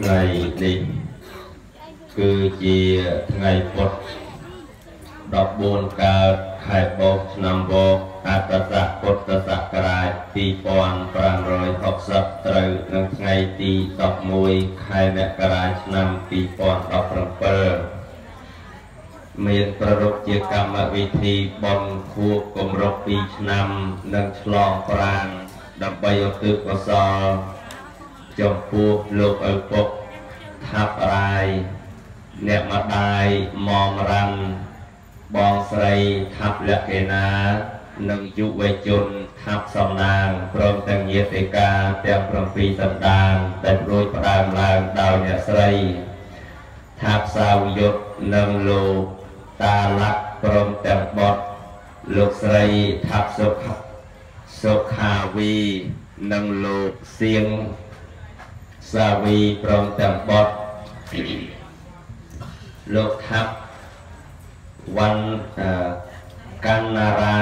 ថ្ងៃនេះគឺជាថ្ងៃពុទ្ធ14កើតខែបោកឆ្នាំវកអត្តស័កពុទ្ធសករាជ2560ត្រូវនៅថ្ងៃទី11ខែមករាឆ្នាំ2017មានប្ររពជាកម្មវិធីបន់ខួបគម្រប់2ឆ្នាំ និងឆ្លងប្រានដើម្បីឧទ្ទិសកុសល ចំពោះលោកឪពុកថាប់រាយអ្នកម្ដាយម៉ងរ៉ាន់បងស្រីថាប់លក្ខិណានិងយុវជនថាប់សំណាងព្រមទាំងញាតិកាទាំង7សន្តានដែលរួចផ្ដើមឡើងដោយអ្នកស្រីថាប់សាវយុទ្ធនិងលោកតាលក្ខព្រមទាំងបុត្រលោកស្រីថាប់សុខសុខាវីនិងលោកសៀង សាវីព្រមទាំងបុត្រលោកថាប់វ៉ាន់កណ្ណារា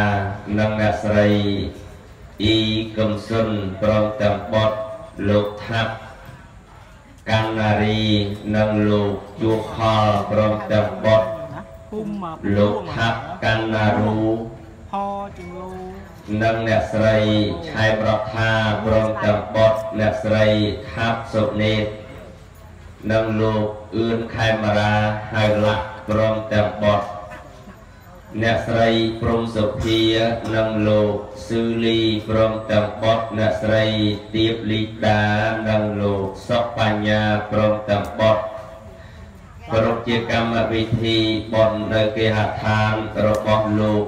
និងអ្នកស្រីអ៊ីកឹមសុនព្រមទាំងបុត្រលោកថាប់កណ្ណារីនិងលោកជួខលព្រមទាំងបុត្រលោកថាប់កណ្ណារូផជងលោ និងអ្នកស្រីឆៃរដ្ឋាព្រមទាំងបុត្រអ្នកស្រីថាប់សុនេតនិងលោកអឿនខេមរាហៅលាក់ព្រមទាំងបុត្រអ្នកស្រីព្រំសុភានិងលោកស៊ឺលីព្រមទាំងបុត្រអ្នកស្រីទៀបលីដានិងលោកសុកបញ្ញាព្រមទាំងបុត្រគ្រប់ជាកម្មវិធីបន់នៅគេហដ្ឋានរបស់លោក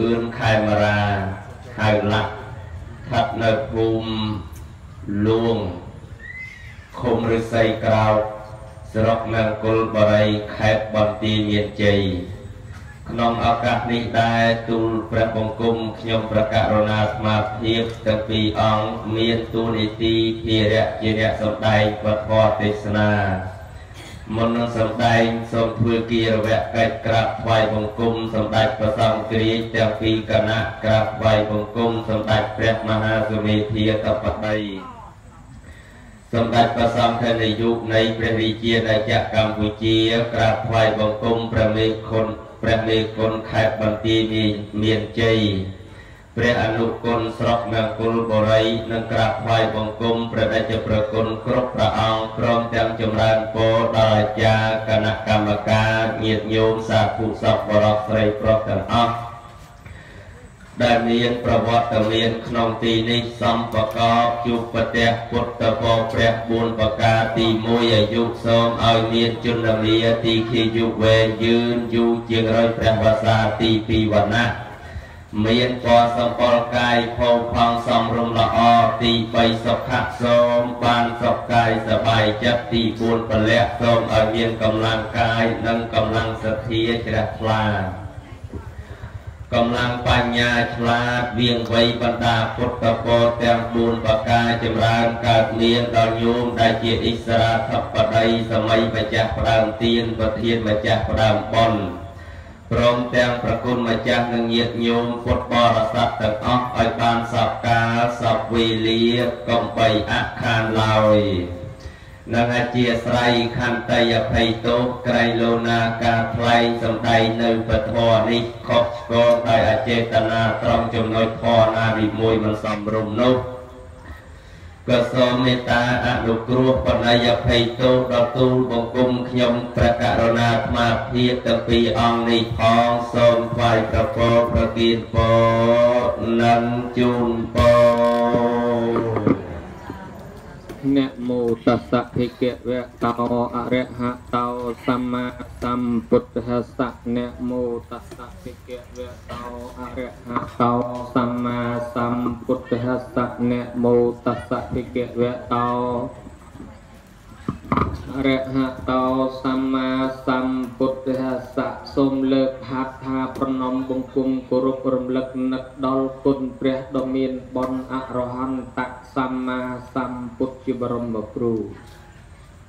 អឿនខេមរា ហៅលាក់ស្ថិតនៅភូមិលួងឃុំរិស័យក្រោកស្រុកមង្គលបរិយខេត្តបន្ទាយមានជ័យក្នុងឱកាសនេះដែរទូលព្រះបង្គំខ្ញុំប្រកាសរណាស្មារតីទាំងពីរអង្គមានទូនីតិភារៈជាអ្នកសម្ដែងពធទេសនា មុននឹងសម្ដែងសូមធ្វើគិរវៈកិច្ចក្រាបថ្វាយបង្គំសម្ដេចព្រះសង្ឃគ្រាទាំងពីរគណៈក្រាបថ្វាយបង្គំសម្ដេចព្រះមហាសុមេធាតបតីសម្ដេចព្រះសង្ឃនាយកនៃព្រះរាជាណាចក្រកម្ពុជាក្រាបថ្វាយបង្គំព្រះមេគុណព្រះមេគុណខេត្តបន្ទាយមានជ័យ ព្រះអនុគុណស្រុកមង្គលបុរីនិងក្រាបថ្វាយបង្គំព្រះដេចប្រគុណគ្រប់ព្រះអង្គព្រមទាំងចម្រើនពរដល់អាចារ្យគណៈកម្មការញាតិញោមសាធុសពបរិសស្រីប្រុសទាំងអស់ដែលមានប្រវត្តិមានក្នុងទីនេះសំបកបជួបប្រទះពុទ្ធពរព្រះ4ប្រការទី1អាយុសូមឲ្យមានជន្មាទីខៀយុវែងយឺនយូរជាងរយព្រះវស្សាទី2វណ្ណៈ មានពណ៌សម្បល់កាយផោផង់សំរុំល្អទី3សុខៈសូមបានសុខកាយសบายចិត្តទី4ពលៈសូមឲ្យមានកម្លាំងកាយនិងកម្លាំងសទ្ធាជ្រះថ្លាកម្លាំងបញ្ញាឆ្លាតវៀងវៃបណ្ដាពុទ្ធពរទាំង4ប្រការចម្រើនកើតមានដល់ញោមដែលជាអិសរាធិបតីសម័យម្ចាស់ផ្ដើមទានប្រធានម្ចាស់ផ្ដើមបុណ្យ ព្រមទាំងប្រគុណម្ចាស់និងញាតិញោមពុទ្ធបរិស័ទទាំងអស់ឲ្យបានសពកាលសពវេលាកុំបីអខានឡើយនិងអធិស្ស្រ័យខន្តីអភ័យទោសក្រៃលោណាការថ្លែងសម្ដែងនៅពធនេះខុសឆ្គងដោយអចេតនាត្រង់ចំណុចធរណារីមួយមិនសមរម្យនោះ ក៏សូមមេត្តាអនុគ្រោះបណ្ដៃអភ័យទោសដល់ទូលបង្គំខ្ញុំព្រះករុណាអាត្មាភាពទាំងពីរអង្គនេះផងសូមថ្វាយប្រពោប្រទានពរនិងជូនពរ នមោតស្សៈភិក្ខវៈតោអរហតោសម្មាសម្ពុទ្ធស្សៈនមោតស្សៈភិក្ខវៈតោអរហតោសម្មាសម្ពុទ្ធស្សៈនមោតស្សៈភិក្ខវៈតោអ រហតោសម្មាសម្ពុទ្ធស្សៈសូមលើកហាត់ថាប្រណំបង្គំគោរពរំលឹកនឹកដល់គុណព្រះដ៏មានបុណ្យអរហន្តសម្មាសម្ពុទ្ធជាបរមគ្រូ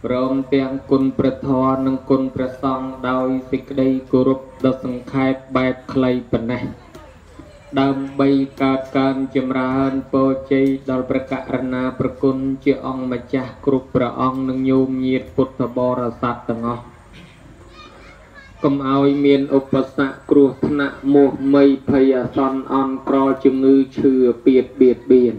ព្រមទាំងគុណព្រះធម៌និងគុណព្រះសង្ឃដោយសេចក្តីគោរពដ៏សង្ខេបបែបខ្លីប៉ុណ្ណេះ ដើម្បីកើតកើនចម្រើនពរជ័យដល់ព្រះករណាប្រគុណជាអង្គម្ចាស់គ្រប់ព្រះអង្គនិងញោមញាតពុទ្ធបរិស័ទទាំងអស់កុំឲ្យមានឧបសគ្គគ្រោះថ្នាក់មោហមីភ័យអាសន្នអន់ក្រជំងឺឈឺពៀតបៀតបៀន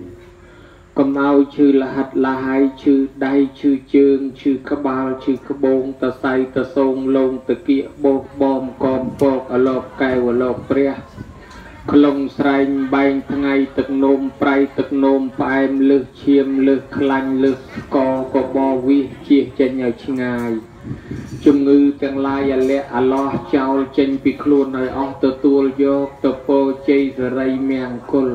កុំឲ្យឈឺលហិតលហើយឈឺដៃឈឺជើងឈឺក្បាលឈឺក្បូងតសៃតសងលងតគៀកបោកបំកំពកអលោកកែវអលោកព្រះ ក្លងស្រែងបែងថ្ងៃទឹកនោមប្រៃទឹកនោមផ្អែមលឹះឈាមលឹះខ្លាញ់លឹះស្កកបវិសជៀសចេញឲ្យឆ្ងាយជំងឺទាំងឡាយអលៈអលោះចោលចេញពីខ្លួនឲ្យអស់ទទួលយកទៅពោជ័យសរីមង្គល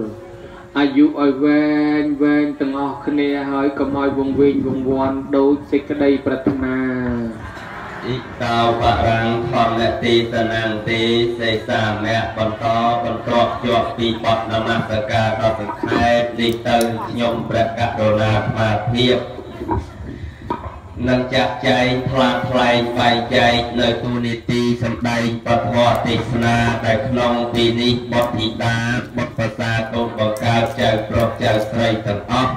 អាយុឲ្យវែងវែងទាំងអស់គ្នាហើយកុំឲ្យវង្វេងវង្វាន់ដូចសេចក្តីប្រាថ្នា អ៊ីតោបរាំងធម្មទីសនាងទីសេសាមៈបន្តបន្តជាប់ពីបទនមស្ការដល់សង្ខេបនេះទៅខ្ញុំព្រះករុណាអាភិបនឹងចាក់ចែងផ្លាតផ្លែងបែងចែកនៅទូនីតិសម្ដែងពធទេសនាដែលក្នុងទីនេះបុត្រធីតាបុត្រភាសាកូនបង្កើតចៅប្រុសចៅស្រីទាំងអស់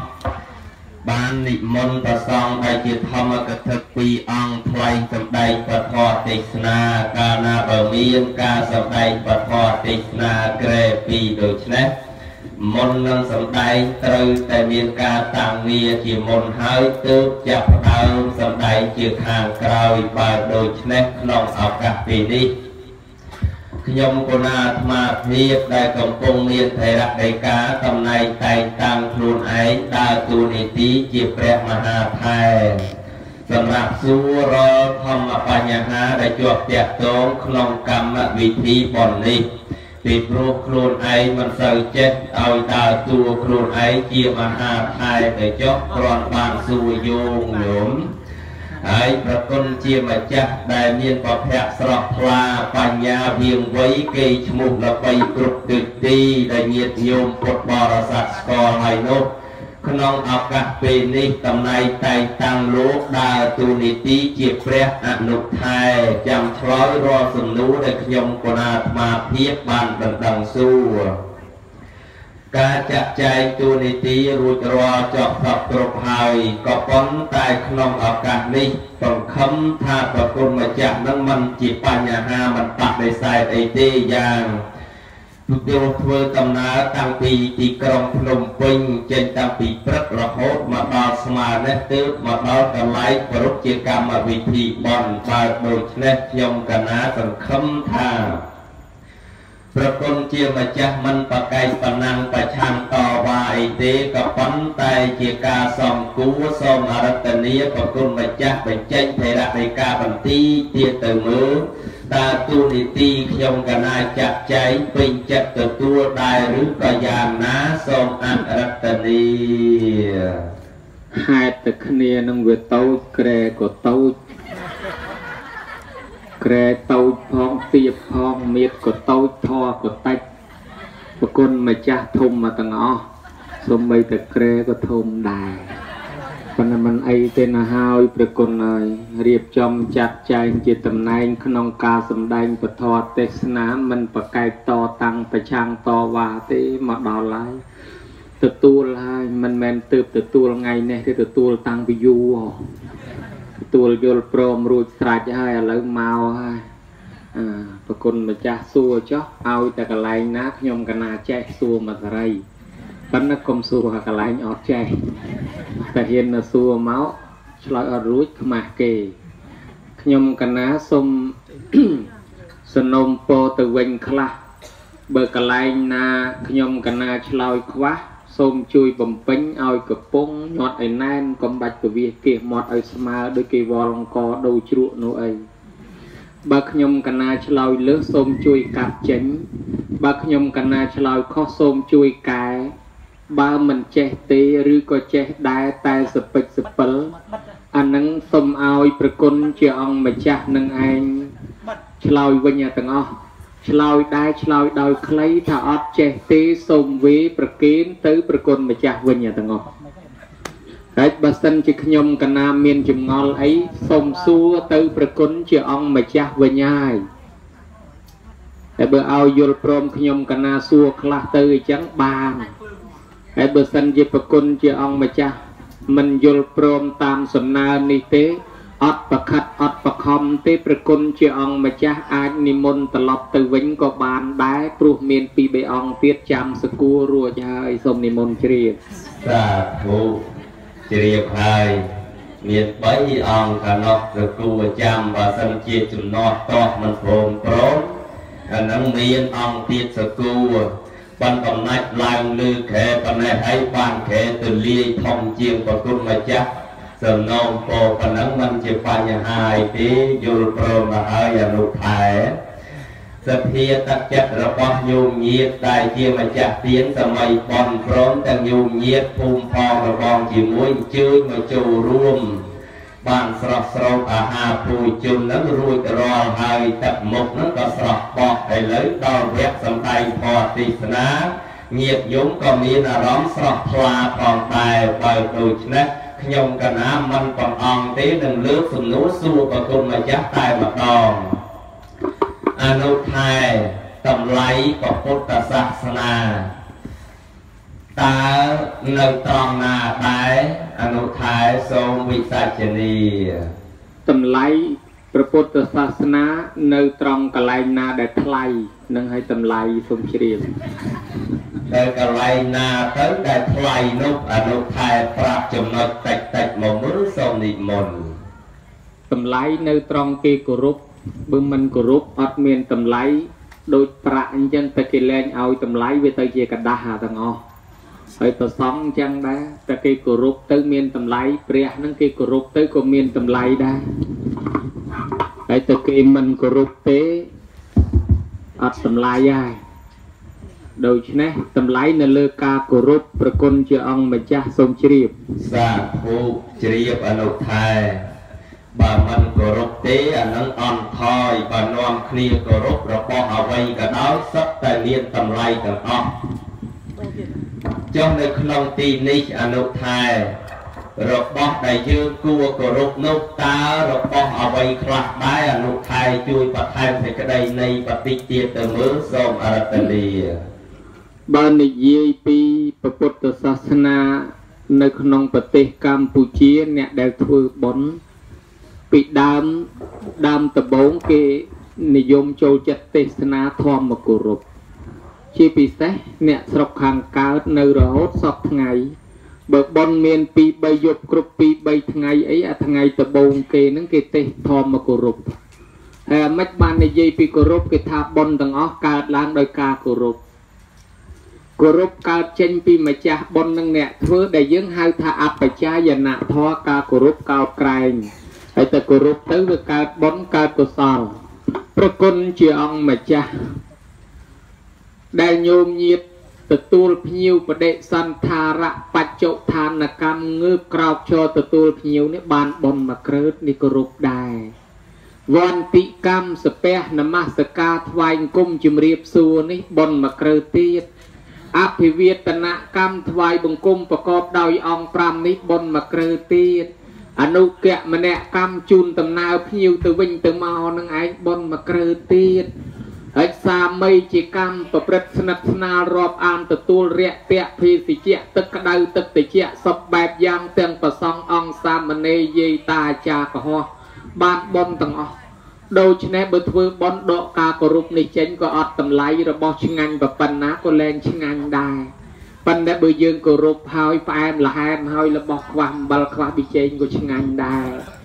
បាននិមន្តប្រសងដែលជាធម្មកថាពីរអង្គថ្លែងសម្ដែងពធទេសនាកាលណាបើមានការសម្ដែងពធទេសនាក្រែពីរដូច្នេះមុននឹងសម្ដែងត្រូវតែមានការតាំងវាជាមុនហើយទើបចាប់ផ្ដើមសម្ដែងជាខាងក្រោយបើដូច្នេះក្នុងឱកាសពេលនេះខ្ញុំគណៈអាត្មាភាពដែលកំពុងមានថេរដីកាតំណែងតែងតាំងខ្លួន ឯងដើរតួនាទីជាព្រះមហាថែសម្រាប់សួររលធម្មបញ្ហាដែលជាប់តាក់ទងក្នុងកម្មវិធីបុណ្យនេះពីព្រោះខ្លួនឯងមិនសូវចេះឲ្យដើរតួខ្លួនឯងជាមហាថែទៅចុះគ្រាន់បានសួរយោងញោម ហើយប្រគុណជាម្ចាស់ដែលមានប្រភពស្រស់ថ្លាបញ្ញាវៀងវៃគេឈ្មោះល្បីគ្រប់ទិសទីដែលញាតិញោមពុទ្ធបរិស័ទស្គាល់ហើយនោះក្នុងឱកាសពេលនេះតំណែងតែងតាំងលោកដើរទូនីតិជាព្រះអនុថែចាំឆ្លើយរាល់សំណួរដែលខ្ញុំគណៈអាត្មាភាពបានដណ្ដឹងសួរ ការចាក់ចែងទូនីតិរួចរាល់ចប់សពគ្រប់ហើយក៏ប៉ុន្តែក្នុងឱកាសនេះសង្ឃឹមថាប្រគុណម្ចាស់នឹងមិនជាបញ្ហាមិនបដិសេធអីទេយ៉ាងទូលធ្វើដំណើរតាំងពីទីក្រុងភ្នំពេញចេញតាំងពីព្រឹករហូតមកដល់ស្មារនេះទើបមកដល់កន្លែងប្រពជាកម្មវិធីបន់បើដូច្នេះខ្ញុំកណាសង្ឃឹមថា ប្រគុណជាម្ចាស់មិនប្រកែកប៉ុណ្ណឹងប្រឆាំងតវ៉ាអីទេក៏ប៉ុន្តែជាការសំគួរសូមអរតនីប្រគុណម្ចាស់បញ្ចេញថេរដីកាបន្ទីទៀតទៅមើលតើទូនីតិខ្ញុំកណាចាក់ចែងពេញចិត្តទទួលដែរឬក៏យ៉ាងណាសូមអរតនីហេតុតែគ្នានឹងវាតូចក្រែក៏តូច ក្រែតូចផងទៀបផងមៀតក៏តូចធေါ်ក៏តិចប្រគុណម្ចាស់ធំមកទាំងអស់សូម្បីតែក្រែក៏ធំដែរប៉ុន្តែមិនអីទេណាហើយព្រះគុណហើយរៀបចំចាត់ចែងជាតំណែង ក្នុងការសម្ដែងពធទេសនាមិនប្រកែកតតាំងប្រឆាំងតវ៉ាទេមកដល់ហើយទទួលហើយមិនមែនទើបទទួលថ្ងៃនេះទេទទួលតាំងពីយូរ ទទួលយល់ព្រមរួចស្រេចហើយឥឡូវមកហើយអឺប្រគុណម្ចាស់សួរចុះឲ្យតែកន្លែងណាខ្ញុំកណាចេះសួរមកសេរីប៉ុន្តែកុំសួរកន្លែងអត់ចេះតែហ៊ានទៅសួរមកឆ្លើយអត់រួចខ្មាស់គេខ្ញុំកណាសូមសនំពោទៅវិញខ្លះបើកន្លែងណាខ្ញុំកណាឆ្លើយខ្វះ សូមជួយបំពេញឲ្យកំពុងញាត់ឲ្យណែនកុំបាច់ពវិះគៀសមាត់ឲ្យស្មើដោយគេវល់អង្គដូរជ្រក់នោះអីបើខ្ញុំកណាឆ្លើយលើសសូមជួយកាត់ចេញបើខ្ញុំកណាឆ្លើយខុសសូមជួយកែបើមិនចេះទេឬក៏ចេះដែរតែសពេចសពិលអានឹងសុំឲ្យប្រគុណជាអង្គម្ចាស់នឹងឯងឆ្លើយវិញទាំងអស់ ឆ្លើយដែរឆ្លើយដោយខ្លីថាអត់ចេះទេសូមវេប្រគេនទៅប្រគុណម្ចាស់វិញទាំងអស់ហើយបើសិនជាខ្ញុំកណាមានចម្ងល់អីសូមសួរទៅប្រគុណជាអង្គម្ចាស់វិញហើយតែបើឲ្យយល់ព្រមខ្ញុំកណាសួរខ្លះទៅអញ្ចឹងបានហើយបើសិនជាប្រគុណជាអង្គម្ចាស់មិនយល់ព្រមតាមសំណើនេះទេ អត់ប្រខិតអត់បខំទេប្រគុណជាអង្គម្ចាស់អាចនិមន្តត្រឡប់ទៅវិញក៏បានដែរព្រោះមានពីរបីអង្គទៀតចាំសគួររួចហើយសូមនិមន្តជ្រាបសាធុជ្រាបហើយមាន3អង្គកណោះទៅគួរចាំបើសិនជាចំណោះតោះមិនព្រមព្រមអានឹងមានអង្គទៀតសគួរបានកំណាច់ឡើងលើខែប៉ុណ្ណេះហើយបានខែទលាយធំជាងប្រគុណម្ចាស់ សំណូមពរប៉ុណ្ណឹងมันជាបញ្ហាអីទេយល់ព្រមមកហើយអនុខែសភាទឹកចិត្តរបស់ញោមញាតដែលជាម្ចាស់ទានសម័យបនព្រមទាំងញោមញាតភូមិផងរបងជាមួយអញ្ជើញមកចូលរួមបានស្រស់ស្រោបអាហារពូជជននឹងរួចរាល់ហើយទឹកមុខនឹងក៏ស្រស់បោះឥឡូវដល់វគ្គសំដែងធម៌ទេសនាញាតញោមក៏មានអារម្មណ៍ស្រស់ថ្លាផងដែរបើដូច្នេះ ខ្ញុំកណាមិនបងអង្គទេនឹងលើកសំណួរសួរប្រគុណម្ចាស់តែម្ដងអនុថែតម្លៃព្រះពុទ្ធសាសនាតើនៅត្រង់ណាដែរអនុថែសូមវិសាចនីតម្លៃ ព្រះពុទ្ធសាសនានៅត្រង់កន្លែងណាដែលថ្លៃនឹងឲ្យតម្លៃសូមជ្រាប តែកន្លែងណាទៅដែលថ្លៃនោះអនុថែប្រាប់ចំណុចតិចតិចៗមកមើលសូមនិមន្ត តម្លៃនៅត្រង់គេគោរពបើមិនគោរពអត់មានតម្លៃដូចប្រាក់អញ្ចឹងតែគេលែងឲ្យតម្លៃវាទៅជាกระดาษទាំងអស់ហើយប្រសងអញ្ចឹងដែរតែគេគោរពទៅមានតម្លៃព្រះហ្នឹងគេគោរពទៅក៏មានតម្លៃដែរ ហើយតែគេមិនគោរពទេអត់តម្លៃហើយដូច្នេះតម្លៃនៅលើការគោរពប្រគុណជាអង្គម្ចាស់សូមជ្រាបសាធុជ្រាបអនុថែបើមិនគោរពទេអានឹងអន់ថយបើនាំគ្នាគោរពរបស់អ្វីក៏ដោយសុទ្ធតែមានតម្លៃទាំងអស់ចុះនៅក្នុងទីនេះអនុថែ របស់ដែលយើងគួរគោរពនោះតើរបស់អ្វីខ្លះដែរអនុថែជួយបន្ថែមសេចក្តីនៃបតិទៀតទៅមើលសូមអរតនីបើនិយាយពីពុទ្ធសាសនានៅក្នុងប្រទេសកម្ពុជាអ្នកដែលធ្វើបុណ្យពីដើមដើមដំបូងគេនិយមចូលចិត្តទេសនាធម្មគោរពជាពិសេសអ្នកស្រុកខាងកើតនៅរហូតសពថ្ងៃ បើបុណ្យមាន2 3យប់គ្រប់2 3ថ្ងៃអីអាថ្ងៃដំបូងគេហ្នឹងគេទេសធម្មគោរពហើយអាមិនបាននិយាយពីគោរពគេថាបុណ្យទាំងអស់កើតឡើងដោយការគោរពគោរពកើតចេញពីម្ចាស់បុណ្យនឹងអ្នកធ្វើដែលយើងហៅថាអបជាយនធម៌ការគោរពកោតក្រែងហើយតែគោរពទៅវាកើតបុណ្យកើតកុសលប្រគុណជាអង្គម្ចាស់ដែលញោមញាត ទទួលភ្ញៀវបដិសន្ធារៈបច្ចុឋានកម្មងើបក្រោកឈរទទួលភ្ញៀវនេះបានបុណ្យមកក្រើតនេះគោរពដែរវន្តិកម្មសពះនមស្ការថ្វាយអង្គមជំរាបសួរនេះបុណ្យមកក្រើតទៀតអភិវាទនកម្មថ្វាយបង្គំប្រកបដោយអង្គ5នេះបុណ្យមកក្រើទៀតអនុគមនកម្មជូនដំណើរភ្ញៀវទៅវិញទៅមកនឹងឯងបុណ្យមកក្រើទៀត ហើយសាមីជាកម្មប្រព្រឹត្តស្និទ្ធស្នាលរាប់អានទទួលរយៈពៈភេសជ្ជៈទឹកក្តៅទឹកត្រជាក់សពបែបយ៉ាងទាំងប្រសងអង្គសាមណេរយាយតាអាចារ្យកុហកបានបុណ្យទាំងអស់ដូច្នេះបើធ្វើបន់ដកការគោរពនេះចេញក៏អត់តម្លៃរបស់ឆ្ងាញ់ប៉ុណ្ណាក៏លែងឆ្ងាញ់ដែរប៉ុន្តែបើយើងគោរពហើយផ្អែមល្ហែមហើយរបស់ខ្វះអំបិលខ្វះប៊ីចេងក៏ឆ្ងាញ់ដែរ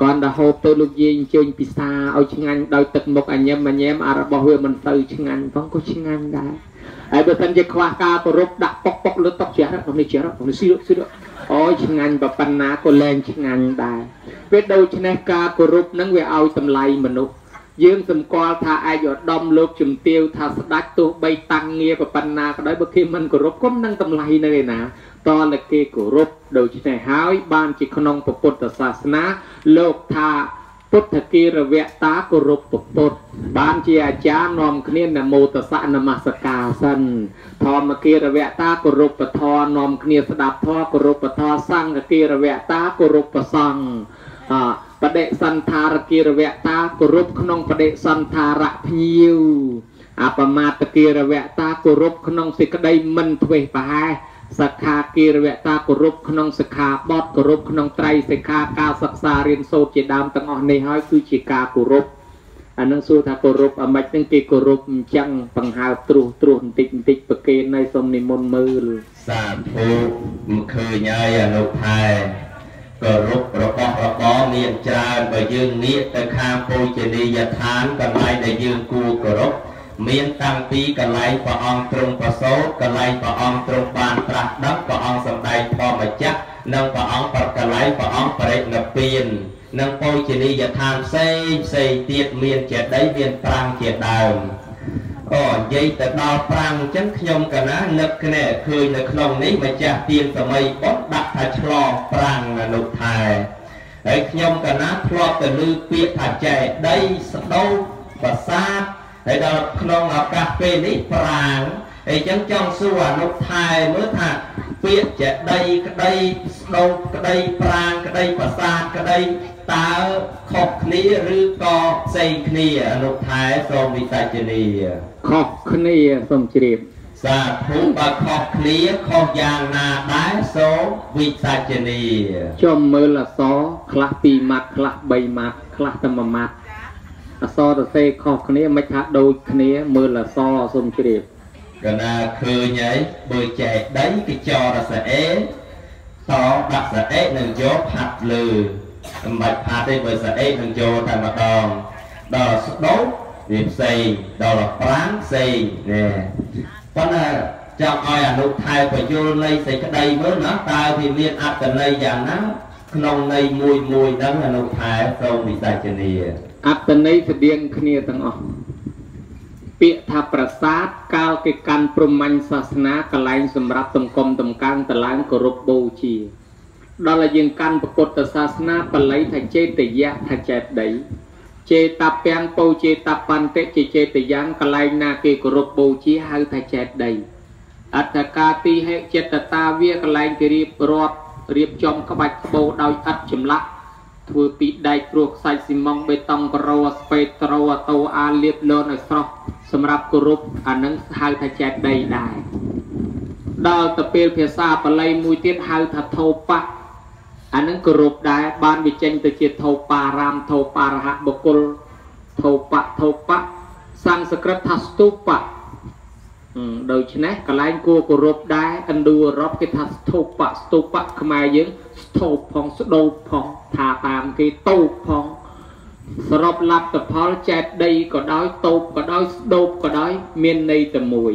គាត់ទៅហូបទៅលោកយាយអញ្ជើញពិសាឲ្យឆ្ងាញ់ដោយទឹកមុខអញញឹមអញញែមអារបស់វាមិនទៅឆ្ងាញ់ផងក៏ឆ្ងាញ់ដែរហើយបើមិនជាខ្វះការគោរពដាក់ប៉ុកប៉ុកលើតុជ្រះក្នុងនេះជ្រះក្នុងនេះស៊ីស៊ីអូយឆ្ងាញ់ប៉ុណ្ណាក៏លែងឆ្ងាញ់ដែរពេលដូច្នេះការគោរពនឹងវាឲ្យតម្លៃមនុស្សយើងសម្គាល់ថាឯកឧត្តមលោកជំទាវថាស្ដាច់ទោះបីតាំងងារប៉ុណ្ណាក៏ដោយបើគេមិនគោរពគុំនឹងតម្លៃនៅឯណា តលគេគោរពដូច្នេះហើយបានជាក្នុងពុទ្ធសាសនាលោកថាពុទ្ធគិរវៈតាគោរពពុទ្ធបានជាអាចារ្យនាំគ្នានមោតសៈនមស្ការសិនធម្មគិរវៈតាគោរពពធនាំគ្នាស្ដាប់ធម៌គោរពពធសង្ឃគិរវៈតាគោរពប្រសង្ឃអបដិសន្ធារគិរវៈតាគោរពក្នុងបដិសន្ធារៈភ្ញៀវអបមាតគិរវៈតាគោរពក្នុងសេចក្តីមិនធ្វេសប្រហែស សក្ខាគិរវៈតាគោរពក្នុងសិក្ខាបទគោរពក្នុងត្រៃសិក្ខាការសិក្សារៀនសូត្រជាដើមទាំងអស់នេះហើយគឺជាការគោរពអានឹងសួរថាគោរពអាម៉េចហ្នឹងគេគោរពអញ្ចឹងបង្ហើបត្រួសត្រួសបន្តិចបន្តិចប្រគេននៅសុំនិមន្តមើលសាធុមិនឃើញហើយអនុថែគោរពរបស់របរមានច្រើនបើយើងងាកទៅខាងពោជនីយដ្ឋានកន្លែងដែលយើងគួរគោរព មានតាំងពីកន្លែងព្រះអង្គទ្រង់ប្រសូតកន្លែងព្រះអង្គទ្រង់បានត្រាស់ដឹងព្រះអង្គសម្ដែងធម្មចក្រនិងព្រះអង្គប្រកន្លែងព្រះអង្គបរិនិព្វាននិងពោជនីយដ្ឋានផ្សេងផ្សេងទៀតមានចេតិយមានប្រាំងជាដើមអូនិយាយទៅដល់ប្រាំងអញ្ចឹងខ្ញុំកណានឹកគ្នាឃើញនៅក្នុងនេះម្ចាស់ទៀនសម័យបុតដាក់ថាឆ្លងប្រាំងអនុថែហើយខ្ញុំកណាធ្លាប់ទៅលើពាក្យថាចេដីស្ដោប្រាសាទ ហើយដល់ក្នុងឱកាសពេលនេះប្រាងអញ្ចឹងចង់សួរអនុថែមើលថាពាក្យចេដីក្តីស្ដោកក្តីប្រាងក្តីប្រាសាទក្តីតើខុសគ្នាឬក៏ផ្សេងគ្នាអនុថែសូមវិសាចនីខុសគ្នាសូមជ្រាបសាធុបើខុសគ្នាខុសយ៉ាងណាដែរសូមវិសាចនីចំមើលអសខ្លះ2ម៉ាត់ខ្លះ3ម៉ាត់ខ្លះតែ1ម៉ាត់ អសរសរសេរខុសគ្នាមិនថាដូចគ្នាមើលអសសូមជ្រាបកណាឃើញហើយបើចែកដីគេចរសអេតដាក់សអេនឹងយកផាត់លើមិនបាច់ផាត់ទេបើសអេនឹងយកតែម្ដងដល់ស្ដោវាផ្សេងដល់ប្រាំផ្សេងណែប៉ុន្តែចង់ឲ្យអនុថែបញ្យលនៃសេចក្តីមើលណាតើវាមានអត្តន័យយ៉ាងណាក្នុងន័យមួយមួយហ្នឹងអនុថែសូមវិសាចនា អត្តន័យស្តៀងគ្នាទាំងអស់ពាក្យថាប្រាសាទកាលគេកាន់ព្រហ្មញ្ញសាសនាកន្លែងសម្រាប់ទង្គំតំកាំងតឡើងគោរពបូជាដល់ឲ្យយើងកាន់ពុទ្ធសាសនាបល័យថាចេតយៈថាចេតដីចេតពាំងបូចេតបន្តិជាចេតយ៉ាងកន្លែងណាគេគោរពបូជាហៅថាចេតដីអត្តកាទីហេចិត្តតាវាកន្លែងគេរៀបរាប់រៀបចំក្បាច់ក្បូរដោយឥដ្ឋចម្លាក់ ធ្វើពីដែកព្រោះខ្សាច់ស៊ីម៉ង់បេតុងក្រោស្ពេត្រូអាតូអាលៀបលន់ឲ្យស្រស់សម្រាប់គោរពអានឹងហៅថាចេតដីដែរដល់ទៅពេលភាសាបាលីមួយទៀតហៅថាថោបៈអានឹងគោរពដែរបានវិចេញទៅជាថោបារាមថោបារហបុគ្គលថោបៈថោបៈសំស្ក្រឹតថាស្ទូបៈដូច្នេះកន្លែងគួរគោរពដែរឥណ្ឌូអឺរ៉ុបគេថាស្ថូបៈស្ទូបៈខ្មែរយើង ស្ថូបផងស្ដូបផងថាតាមគេតូបផងសរុបលទ្ធផលចែកដីក៏ដោយតូបក៏ដោយស្ដូបក៏ដោយមានន័យតែមួយ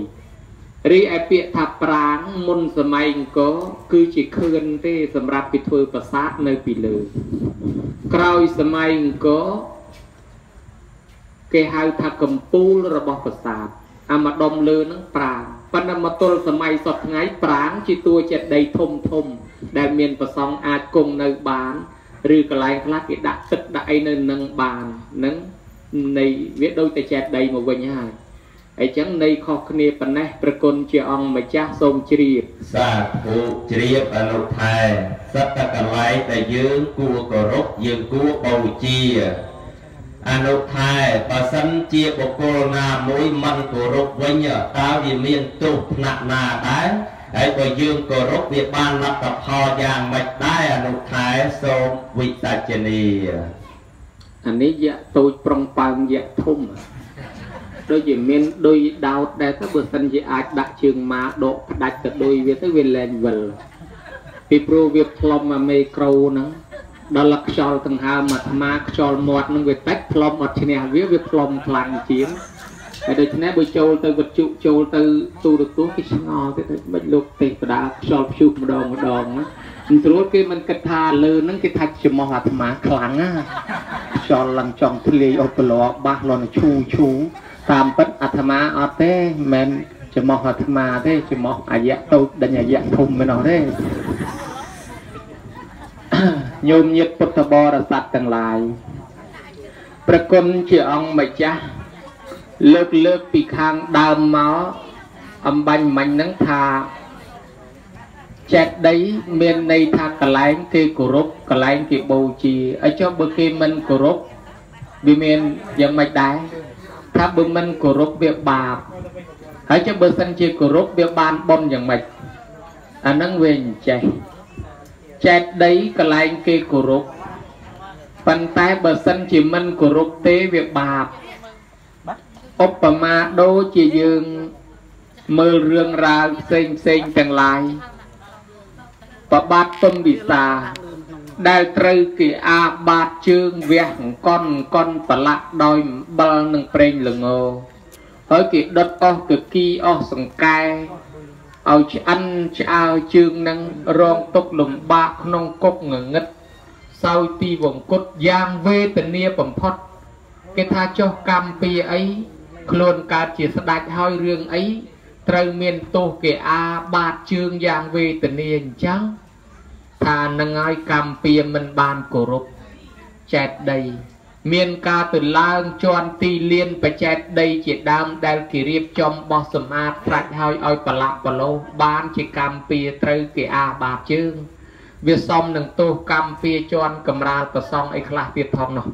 រីឯពាក្យថាប្រាងមុនសម័យអង្គរគឺជាខឿនទេសម្រាប់ពីធ្វើប្រាសាទនៅពីលើ ក្រោយសម័យអង្គរគេហៅថាកំពូលរបស់ប្រាសាទអាម្ដុំលើនឹងប្រាងប៉ុន្តែមកទល់សម័យសពថ្ងៃប្រាងជាតួចិត្តដីធំធំ ដែលមានប្រសងអាចគង់នៅបានឬកន្លែងខ្លះគេដាក់ទឹកដាក់អីនៅនឹងបាននឹងនៃវាដូចតែចេតដីមកវិញហើយអញ្ចឹងនៃខុសគ្នាប៉ុណ្ណេះប្រគុណជាអង្គម្ចាស់សូមជ្រាបសាធុជ្រាបអនុថែសត្វតកន្លែងដែលយើងគួរគោរពយើងគួរបូជាអនុថែបើសិនជាបុគ្គលណាមួយមិនគោរពវិញតើវាមានទោសថ្នាក់ណាដែរ ហើយបើយើងគោរពវាបានលទ្ធផលយ៉ាងម៉េចដែរអនុថែសូមវិសាចនីអានេះយៈតូចប្រុងប៉ើងយៈធំដូចជាមានដូចដោតដែរទៅបើសិនជាអាចដាក់ជើងម៉ាដកផ្ដាច់ទៅដូចវាទៅវាលែងវិលពីព្រោះវាផ្លុំអាមេក្រូហ្នឹងដល់ខ្យល់ដង្ហើមអាត្មាខ្យល់មាត់នឹងវាតិចផ្លុំអត់ឈ្នះវាវាផ្លុំខ្លាំងជាង ហើយដូច្នេះបើចូលទៅវត្ថុចូលទៅទូរទស្សន៍គេឆ្ងល់ទៅមិនលោកទេបដាខ្យល់ព្យុះម្ដងម្ដងណាមិនស្រួលគេមិនគិតថាលើហ្នឹងគេថាច្រមុះអាត្មាខ្លាំងណាខ្យល់ឡើងចង់ធ្លាយអត់ប្រឡបាសលន់ឈូឈូតាមពិតអាត្មាអត់ទេមិនច្រមុះអាត្មាទេច្រមុះអាយៈតូចដេញអាយៈធំមិនអត់ទេញោមញាតពុទ្ធបរិស័ទទាំងឡាយប្រគុណជាអង្គម្ចាស់ លើកលើកពីខាងដើមមកអំបញ្ញមិញហ្នឹងថាចេតដីមានន័យថាកលែងគេគោរពកលែងគេបូជាឲ្យចុះបើគេមិនគោរពវាមានយ៉ាងម៉េចដែរថាបើមិនគោរពវាបាបហើយចុះបើសិនជាគោរពវាបានបុណ្យយ៉ាងម៉េចអាហ្នឹងវាអញ្ចេះចេតដីកន្លែងគេគោរពប៉ុន្តែបើសិនជាមិនគោរពទេវាបាប ឧបមាដូចជាយើងមើលរឿងរ៉ាវផ្សេងផ្សេងទាំងឡាយប្របាទពំវិសាដែលត្រូវគេអាបាតជើងវះអង្គន់អង្គន់ប្រឡាក់ដោយអំបិលនិងប្រេងល្ងហើយគេដុតអស់កគីអស់សង្កែឲ្យឆ្អិនឆ្អើជើងនឹងរងទុកលំបាកក្នុងគុកងងឹតសោយទីវង្គតយ៉ាងវេទនាបំផុតគេថាចុះកម្មពីអី ខ្លួនកើតជាស្ដេចហើយរឿងអីត្រូវមានទោសគេអាបាតជើងយ៉ាងវេទនាអញ្ចឹងថានឹងឲ្យកម្មពៀមិនបានគោរពចែកដី មានការទៅឡើងជន់ទីលានបច្ចេកដីជាដើមដែលគេរៀបចំបោះសម្អាតត្រាច់ឲ្យឲ្យប្រឡាក់ប្រឡោសបានជាកម្មពៀត្រូវគេអាបាតជើង វាសមនឹងទោសកម្មពៀជន់កំរាលប្រសងអីខ្លះទៀតផងនោះ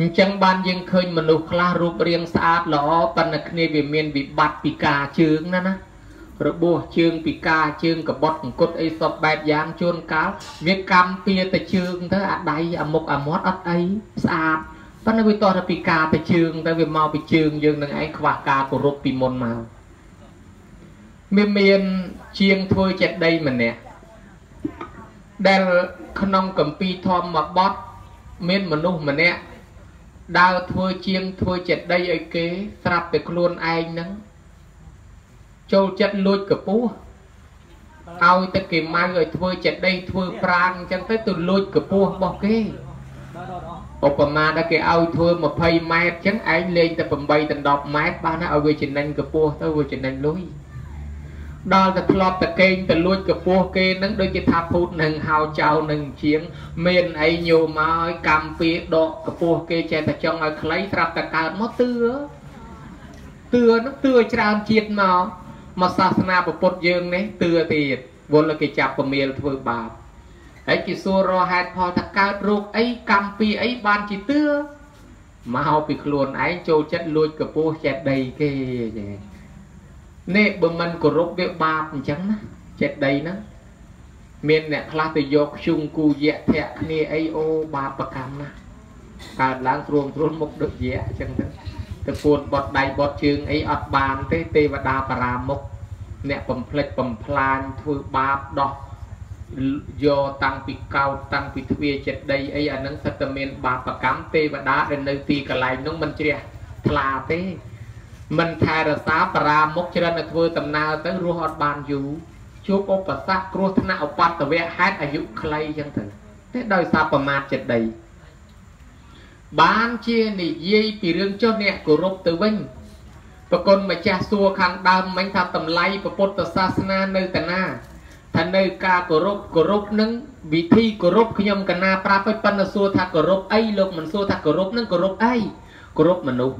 អញ្ចឹងបានយើងឃើញមនុស្សខ្លះរូបរាងស្អាតល្អប៉ុន្តែគ្នាវាមានវិបត្តិពិការជើងណាណារបួសជើងពិការជើងកបត់អង្គត់អីសពបែបយ៉ាងជួនកាលវាកម្មពៀទៅជើងទៅអាដៃអាមុខអាមាត់អត់អីស្អាតប៉ុន្តែវាតោះតែពិការទៅជើងទៅវាមកពីជើងយើងនឹងឯងខ្វះការគោរពពីមុនមកមានមានជាងធ្វើចិត្តដីម្នាក់ដែលក្នុងកម្ពីធម្មបទមានមនុស្សម្នាក់ ដើរធ្វើជាងធ្វើចិត្តដីឲ្យគេស្រាប់តែខ្លួនឯងហ្នឹងចូលចិត្តលួចកពស់ឲ្យតែគេម៉ៅឲ្យធ្វើចិត្តដីធ្វើប្រាងអញ្ចឹងទៅទៅលួចកពស់របស់គេឧបមាដល់គេឲ្យធ្វើ20ម៉ែត្រអញ្ចឹងឯងលេងតែ8ដល់10ម៉ែត្របានហើយឲ្យវាចំណេញកពស់ទៅវាចំណេញលុយ ដល់តែធ្លាប់តែកេងទៅលួចកពស់គេនឹងដូចជាថាភូតនឹងហៅចៅនឹងជាង មានអីញោមមកឲ្យកម្មពីដកកពស់គេចេះតែចង់ឲ្យខ្លីស្រាប់តែកើតមកទឿទឿនោះទឿច្រើនជាតិមកមកសាសនាពុទ្ធយើងនេះទឿទៀតវល់គេចាប់ពមៀលធ្វើបាបហើយគេសួររហេតុផលថាកើតរោគអីកម្មពីអីបានជាទឿមកពីខ្លួនឯងចូលចិត្តលួចកពស់ចិត្តដីគេចេះ នេះបើមិនគោរពវាបាបអញ្ចឹងណាចិត្តដីហ្នឹងមានអ្នកខ្លះទៅយកខ្ជុងគូយៈធាក់គ្នាអីអូបាបកម្មណាកើតឡើងទ្រាំទ្រុនមុខដូចយៈអញ្ចឹងទៅទៅពួនបត់ដៃបត់ជើងអីអត់បានទេទេវតាបារាមុខអ្នកបំភ្លេចបំផ្លាញធ្វើបាបដោះយកតាំងពីកោតតាំងពីទ្វាចិត្តដីអីអានឹងសិតតែមានបាបកម្មទេវតាដែលនៅទីកន្លែងនោះមិនជ្រះថ្លាទេ មិនថែរក្សាបរាមុខច្រើនតែធ្វើដំណើរទៅរស់អត់បានយូរជួបឧបសគ្គគ្រោះថ្នាក់ឧបតវៈហេតុអាយុខ្លីចឹងទៅទេដោយសារប្រមាថចិត្តដីបានជានិយាយពីរឿងចុះអ្នកគោរពទៅវិញប្រគុណម្ចាស់សួរខាងដើមមិញថាតម្លៃពុទ្ធសាសនានៅតាណាថានៅការគោរពគោរពនឹងវិធីគោរពខ្ញុំកណាប្រាប់ឲ្យប៉ុន្តែសួរថាគោរពអីលោកមិនសួរថាគោរពនឹងគោរពអីគោរពមនុស្ស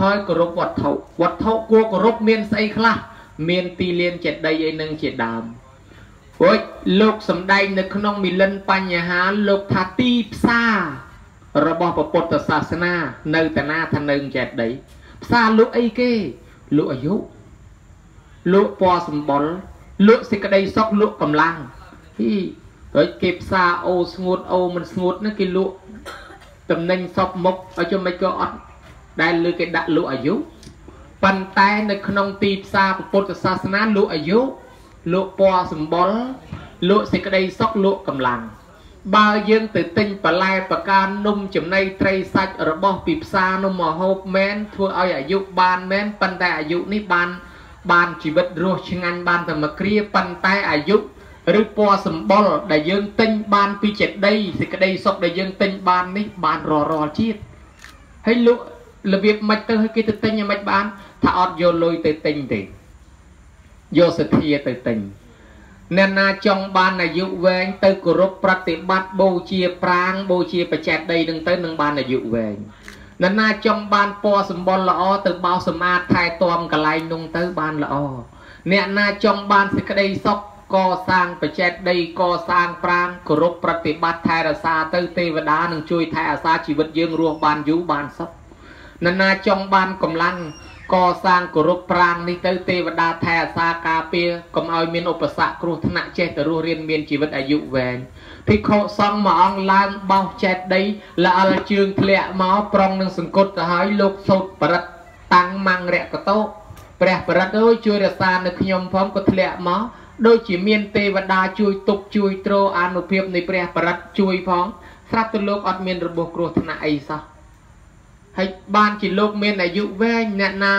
ហើយគោរពវត្ថុវត្ថុគួរគោរពមានស្អីខ្លះមានទីលានចេតីអីនឹងជាដើមព្រោះលោកសំដែងនៅក្នុងមិលិនបញ្ហាលោកថាទីផ្សាររបស់ពុទ្ធសាសនា នៅតាណាថានៅចេតីផ្សារលក់អីគេលក់អាយុលក់ពណ៌សម្បុរលក់សេចក្តីសុខលក់កម្លាំងពីហើយគេផ្សារអូស្ងួតអូមិនស្ងួតហ្នឹងគេលក់តំណែងសពមុខឲ្យជុំមិនក៏អត់ ដែលលើគេដាក់លក់អាយុប៉ុន្តែនៅក្នុងទីផ្សារពុទ្ធសាសនាលក់អាយុលក់ពណ៌សម្បុរលក់សេចក្តីសុខលក់កម្លាំងបើយើងទៅទិញបន្លែប្រការនំចំណីត្រីសាច់របស់ពីផ្សារនំមហូបមែនធ្វើឲ្យអាយុបានមែនប៉ុន្តែអាយុនេះបាន បានជីវិតរស់ឆ្ងាញ់បានតែមួយគ្រាប៉ុន្តែអាយុឬពណ៌សម្បុរដែលយើងទិញបានពីចេតីសេចក្តីសុខដែលយើងទិញបាននេះបានររាល់ជាតិហើយលក់ របៀបមិនទៅឲ្យគេទៅទិញយ៉ាងម៉េចបាន ថាអត់យកលុយទៅទិញទេយកសទ្ធាទៅទិញអ្នកណាចង់បានអាយុវែងទៅគោរពប្រតិបត្តិបូជាប្រាងបូជាបច្ចេកដីនឹងទៅនឹងបានអាយុវែងអ្នកណាចង់បានពណ៌សម្បុរល្អទៅបោសម្អាតថែទាំកន្លែងនោះទៅបានល្អអ្នកណាចង់បានសេចក្តីសុខកសាងបច្ចេកដីកសាងប្រាងគោរពប្រតិបត្តិថែរក្សាទៅទេវតានឹងជួយថែអាសាជីវិតយើងរស់បានយូរបានសុខហ នរណាចង់បានកម្លាំងកសាងគោរពប្រាងនេះទៅទេវតាថែអាសាការពារកុំឲ្យមានឧបសគ្គគ្រោះថ្នាក់ចេះទៅរស់រៀនមានជីវិតអាយុវែងភិក្ខុសង្ឃមួយអង្គឡើងបោសចេតដីល្អលជើងធ្លាក់មកប្រងនឹងសង្កត់ទៅហើយលោកសោតបរិទ្ធតាំងម៉ាំងរកតោព្រះបរិទ្ធអើយជួយរក្សានៅខ្ញុំផងក៏ធ្លាក់មកដូចជាមានទេវតាជួយទុកជួយទ្រអនុភាពនៃព្រះបរិទ្ធជួយផងស្រាប់តែលោកអត់មានរបួសគ្រោះថ្នាក់អីសោះ ហើយបានជាលោកមានអាយុវែងអ្នកណា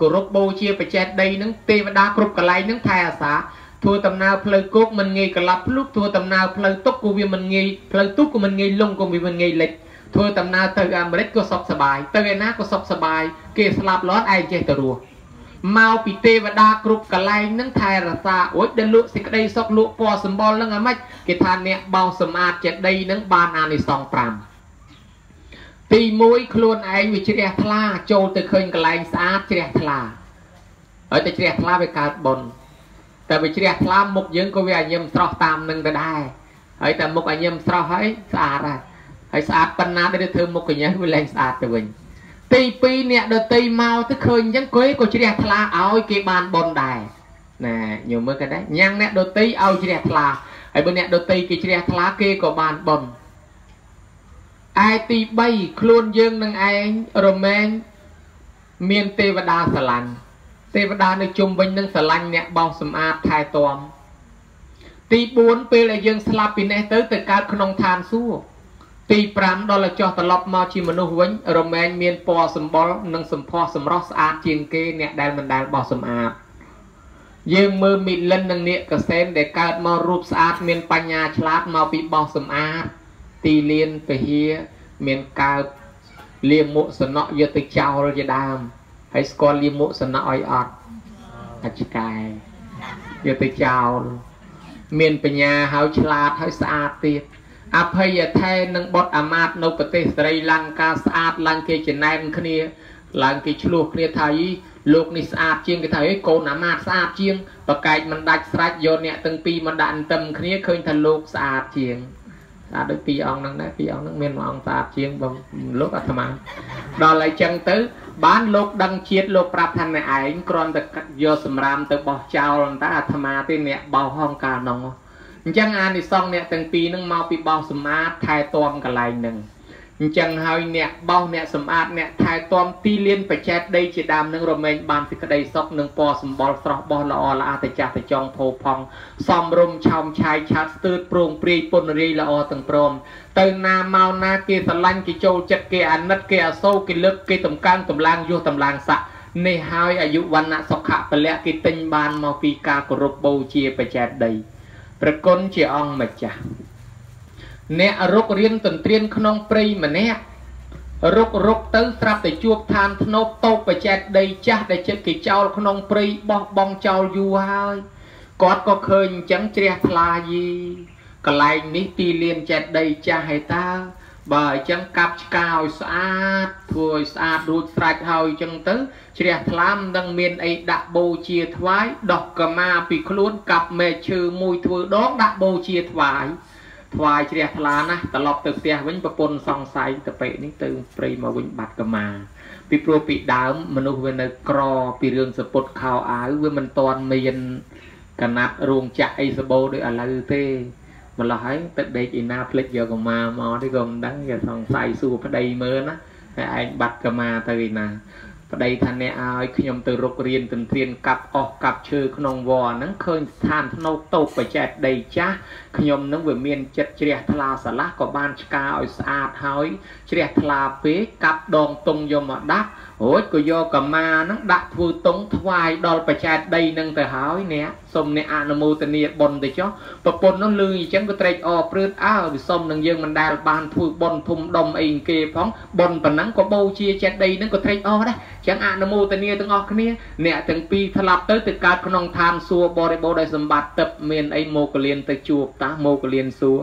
គោរពបូជាបច្ចេកដីនឹងទេវតាគ្រប់កន្លែងនឹងថែអាសាធ្វើដំណើរផ្លូវគោកមិនងាយកលាប់ភ្លុកធ្វើដំណើរផ្លូវទុកក៏វាមិនងាយផ្លូវទុកក៏មិនងាយលងក៏វាមិនងាយលិចធ្វើដំណើរទៅអាមេរិកក៏សុខសบายទៅឯណាក៏សុខសบายគេស្លាប់លាត់ឯងចេះទៅរស់មកពីទេវតាគ្រប់កន្លែងនឹងថែរក្សាអូចដែលលក់សេចក្តីសុខលក់ពណ៌សម្បល់នឹងអាម៉េចគេថាអ្នកបោសសម្អាតចេតីនឹងបានអានិសង្ស5 ទី1ខ្លួនឯងវាជ្រះថ្លាចូលទៅឃើញកន្លែងស្អាតជ្រះថ្លាហើយទៅជ្រះថ្លាវាកើតបុណ្យតែវាជ្រះថ្លាមុខយើងក៏វាអញឹមស្រស់តាមនឹងទៅដែរហើយតែមុខអញឹមស្រស់ហើយស្អាតហើយហើយស្អាតប៉ុណ្ណាទៅធ្វើមុខកញ្ញាវាលែងស្អាតទៅវិញទី2អ្នកដតីមកទៅឃើញអញ្ចឹងគេក៏ជ្រះថ្លាឲ្យគេបានបនដែរណាញោមមើលគេដែរញ៉ាំងអ្នកដតីឲ្យជ្រះថ្លាហើយបើអ្នកដតីគេជ្រះថ្លាគេក៏បានបន ឯទី3ខ្លួនយើងនឹងឯងរមែងមានទេវតាស្រឡាញ់ទេវតានៅជុំវិញនឹងស្រឡាញ់អ្នកបោសសម្អាតថែទាំទី4ពេលដែលយើងស្លាប់ពីនេះទៅទៅកើតក្នុងឋានសួគ៌ទី5ដល់ចោះត្រឡប់មកជាមនុស្សវិញរមែងមានពណ៌សម្បុរនិងសម្ផស្សសម្រស់ស្អាតជាងគេអ្នកដែលមិនដែលបោះសម្អាតយើងមើលមីលិននិងនាគកសែនដែលកើតមករូបស្អាតមានបញ្ញាឆ្លាតមកពីបោះសម្អាត ទីលៀនពហិមានកើតលៀមមុខសនៈយកទៅចោលជាដើមហើយស្គាល់លៀមមុខសនៈឲ្យអត់អច្ឆកែយកទៅចោលមានបញ្ញាហើយឆ្លាតហើយស្អាតទៀតអភ័យថេនិងបុតអាមាតនៅប្រទេសស្រីលង្កាស្អាតឡើងគេចំណែនគ្នាឡើងគេឆ្លោះគ្នាថាយីលោកនេះស្អាតជាងគេថាអីកូនអាមាតស្អាតជាងបកែកមិនដាច់ស្រេចយកអ្នកទាំងពីរមកដាក់អន្ទឹមគ្នាឃើញថាលោកស្អាតជាងស្អាតដូចពីរអង្គហ្នឹងដែរពីរអង្គហ្នឹងមានមួយអង្គស្អាតជាងបងលោកអាត្មាដល់ហើយចឹងទៅ បានលោកដឹងជាតិលោកប្រាប់ថាអ្នកឯងគ្រាន់តែយកសម្រាមទៅបោះចោលតែអាត្មាទេអ្នកបោហងកាលនោះអញ្ចឹងអានិសងអ្នកទាំងពីរនឹងមកពីបោសសម្អាតថែទាំកន្លែងនឹង អញ្ចឹងហើយអ្នកបោសអ្នកសម្អាតអ្នកថែទាំទីលានបច្ចេតដីជាដើមនឹងរមែងបានសេចក្តីសុខនឹងពណ៌សម្បុរស្រស់បោះល្អល្អតចាស់តចងផោផង់សំរុំឆោមឆាយឆាតស្ទើតប្រងព្រាយពុនរាយល្អទាំងព្រមទៅណាមកណាគេស្រឡាញ់គេចូលចិត្តគេអាណិតគេអាសូរគេលើកគេតម្កើងតម្លើងយោះតម្លើងស័កនេះហើយអាយុវណ្ណៈសុខៈពលៈគេទិញបានមកពីការគោរពបូជាបច្ចេតដីប្រគុណជាអង្គម្ចាស់ អ្នករុករៀនទន្ទ្រានក្នុងព្រៃម្នាក់រុករុកទៅស្រាប់តែជួបឋានធ្នប់តោកបច្ចេកដីចាស់ដែលចិត្តគេចោលក្នុងព្រៃបោះបង់ចោលយូរហើយគាត់ក៏ឃើញអញ្ចឹងជ្រះថ្លាយីកន្លែងនេះទីលានចេតដីចាស់ហេតា បើអញ្ចឹងកាប់ឆ្កាឲ្យស្អាតធ្វើឲ្យស្អាតរួចស្រេចហើយអញ្ចឹងទៅជ្រះថ្លាមនឹងមានអីដាក់បូជាថ្វាយដោះកមាពីខ្លួនកាប់មែកឈើមួយធ្វើដងដាក់បូជាថ្វាយ ថ្វាយជ្រះថ្លាណាស់ត្រឡប់ទៅផ្ទះវិញប្រពន្ធសង្ស័យតពេនេះទៅព្រៃមកវិញបាត់កមាពីព្រោះពីដើមមនុស្សវានៅក្រពីរឿងសពុតខោអាវវាមិនតន់មានកណាត់រោងចាក់អីសបោដូចឥឡូវទេម្ល៉េះហើយទឹកដេកឯណាផ្លិចយកកមាមកទេក៏មិនដឹងគេសង្ស័យសួរប្តីមើលណាហើយឯងបាត់កមាទៅឯណា ប្តីថាអ្នកឲ្យខ្ញុំទៅរុករៀនទន្ទ្រានកាប់អស់កាប់ឈើក្នុងវត្តហ្នឹងឃើញស្ថានធ្នោតោកបច្ចេកដីចាស់ខ្ញុំនឹងវាមានចិត្តជ្រះថ្លាស្រឡះក៏បានឆ្កាឲ្យស្អាតហើយជ្រះថ្លាពេកកាប់ដងតុងយកមកដាក់ រួចក៏យកកម្មាហ្នឹងដាក់ធ្វើតុងថ្វាយដល់បច្ចេកដីហ្នឹងទៅហើយអ្នកសូមអ្នកអនុមោទនាបុណ្យទៅចុះប្រពន្ធនោះលឺអញ្ចឹងក៏ត្រេកអរព្រឺតអើវិសុំនឹងយើងមិនដែលបានធ្វើបុណ្យធំដុំអីគេផងបុណ្យប៉ុណ្ណឹងក៏បូជាចេតដីហ្នឹងក៏ត្រេកអរដែរចឹងអនុមោទនាទាំងអស់គ្នាអ្នកទាំងពីរថ្លាប់ទៅទៅកើតក្នុងឋានសួគ៌បរិបូរដោយសម្បត្តិទឹកមានអីមកលៀនទៅជួបតាមកលៀនសួរ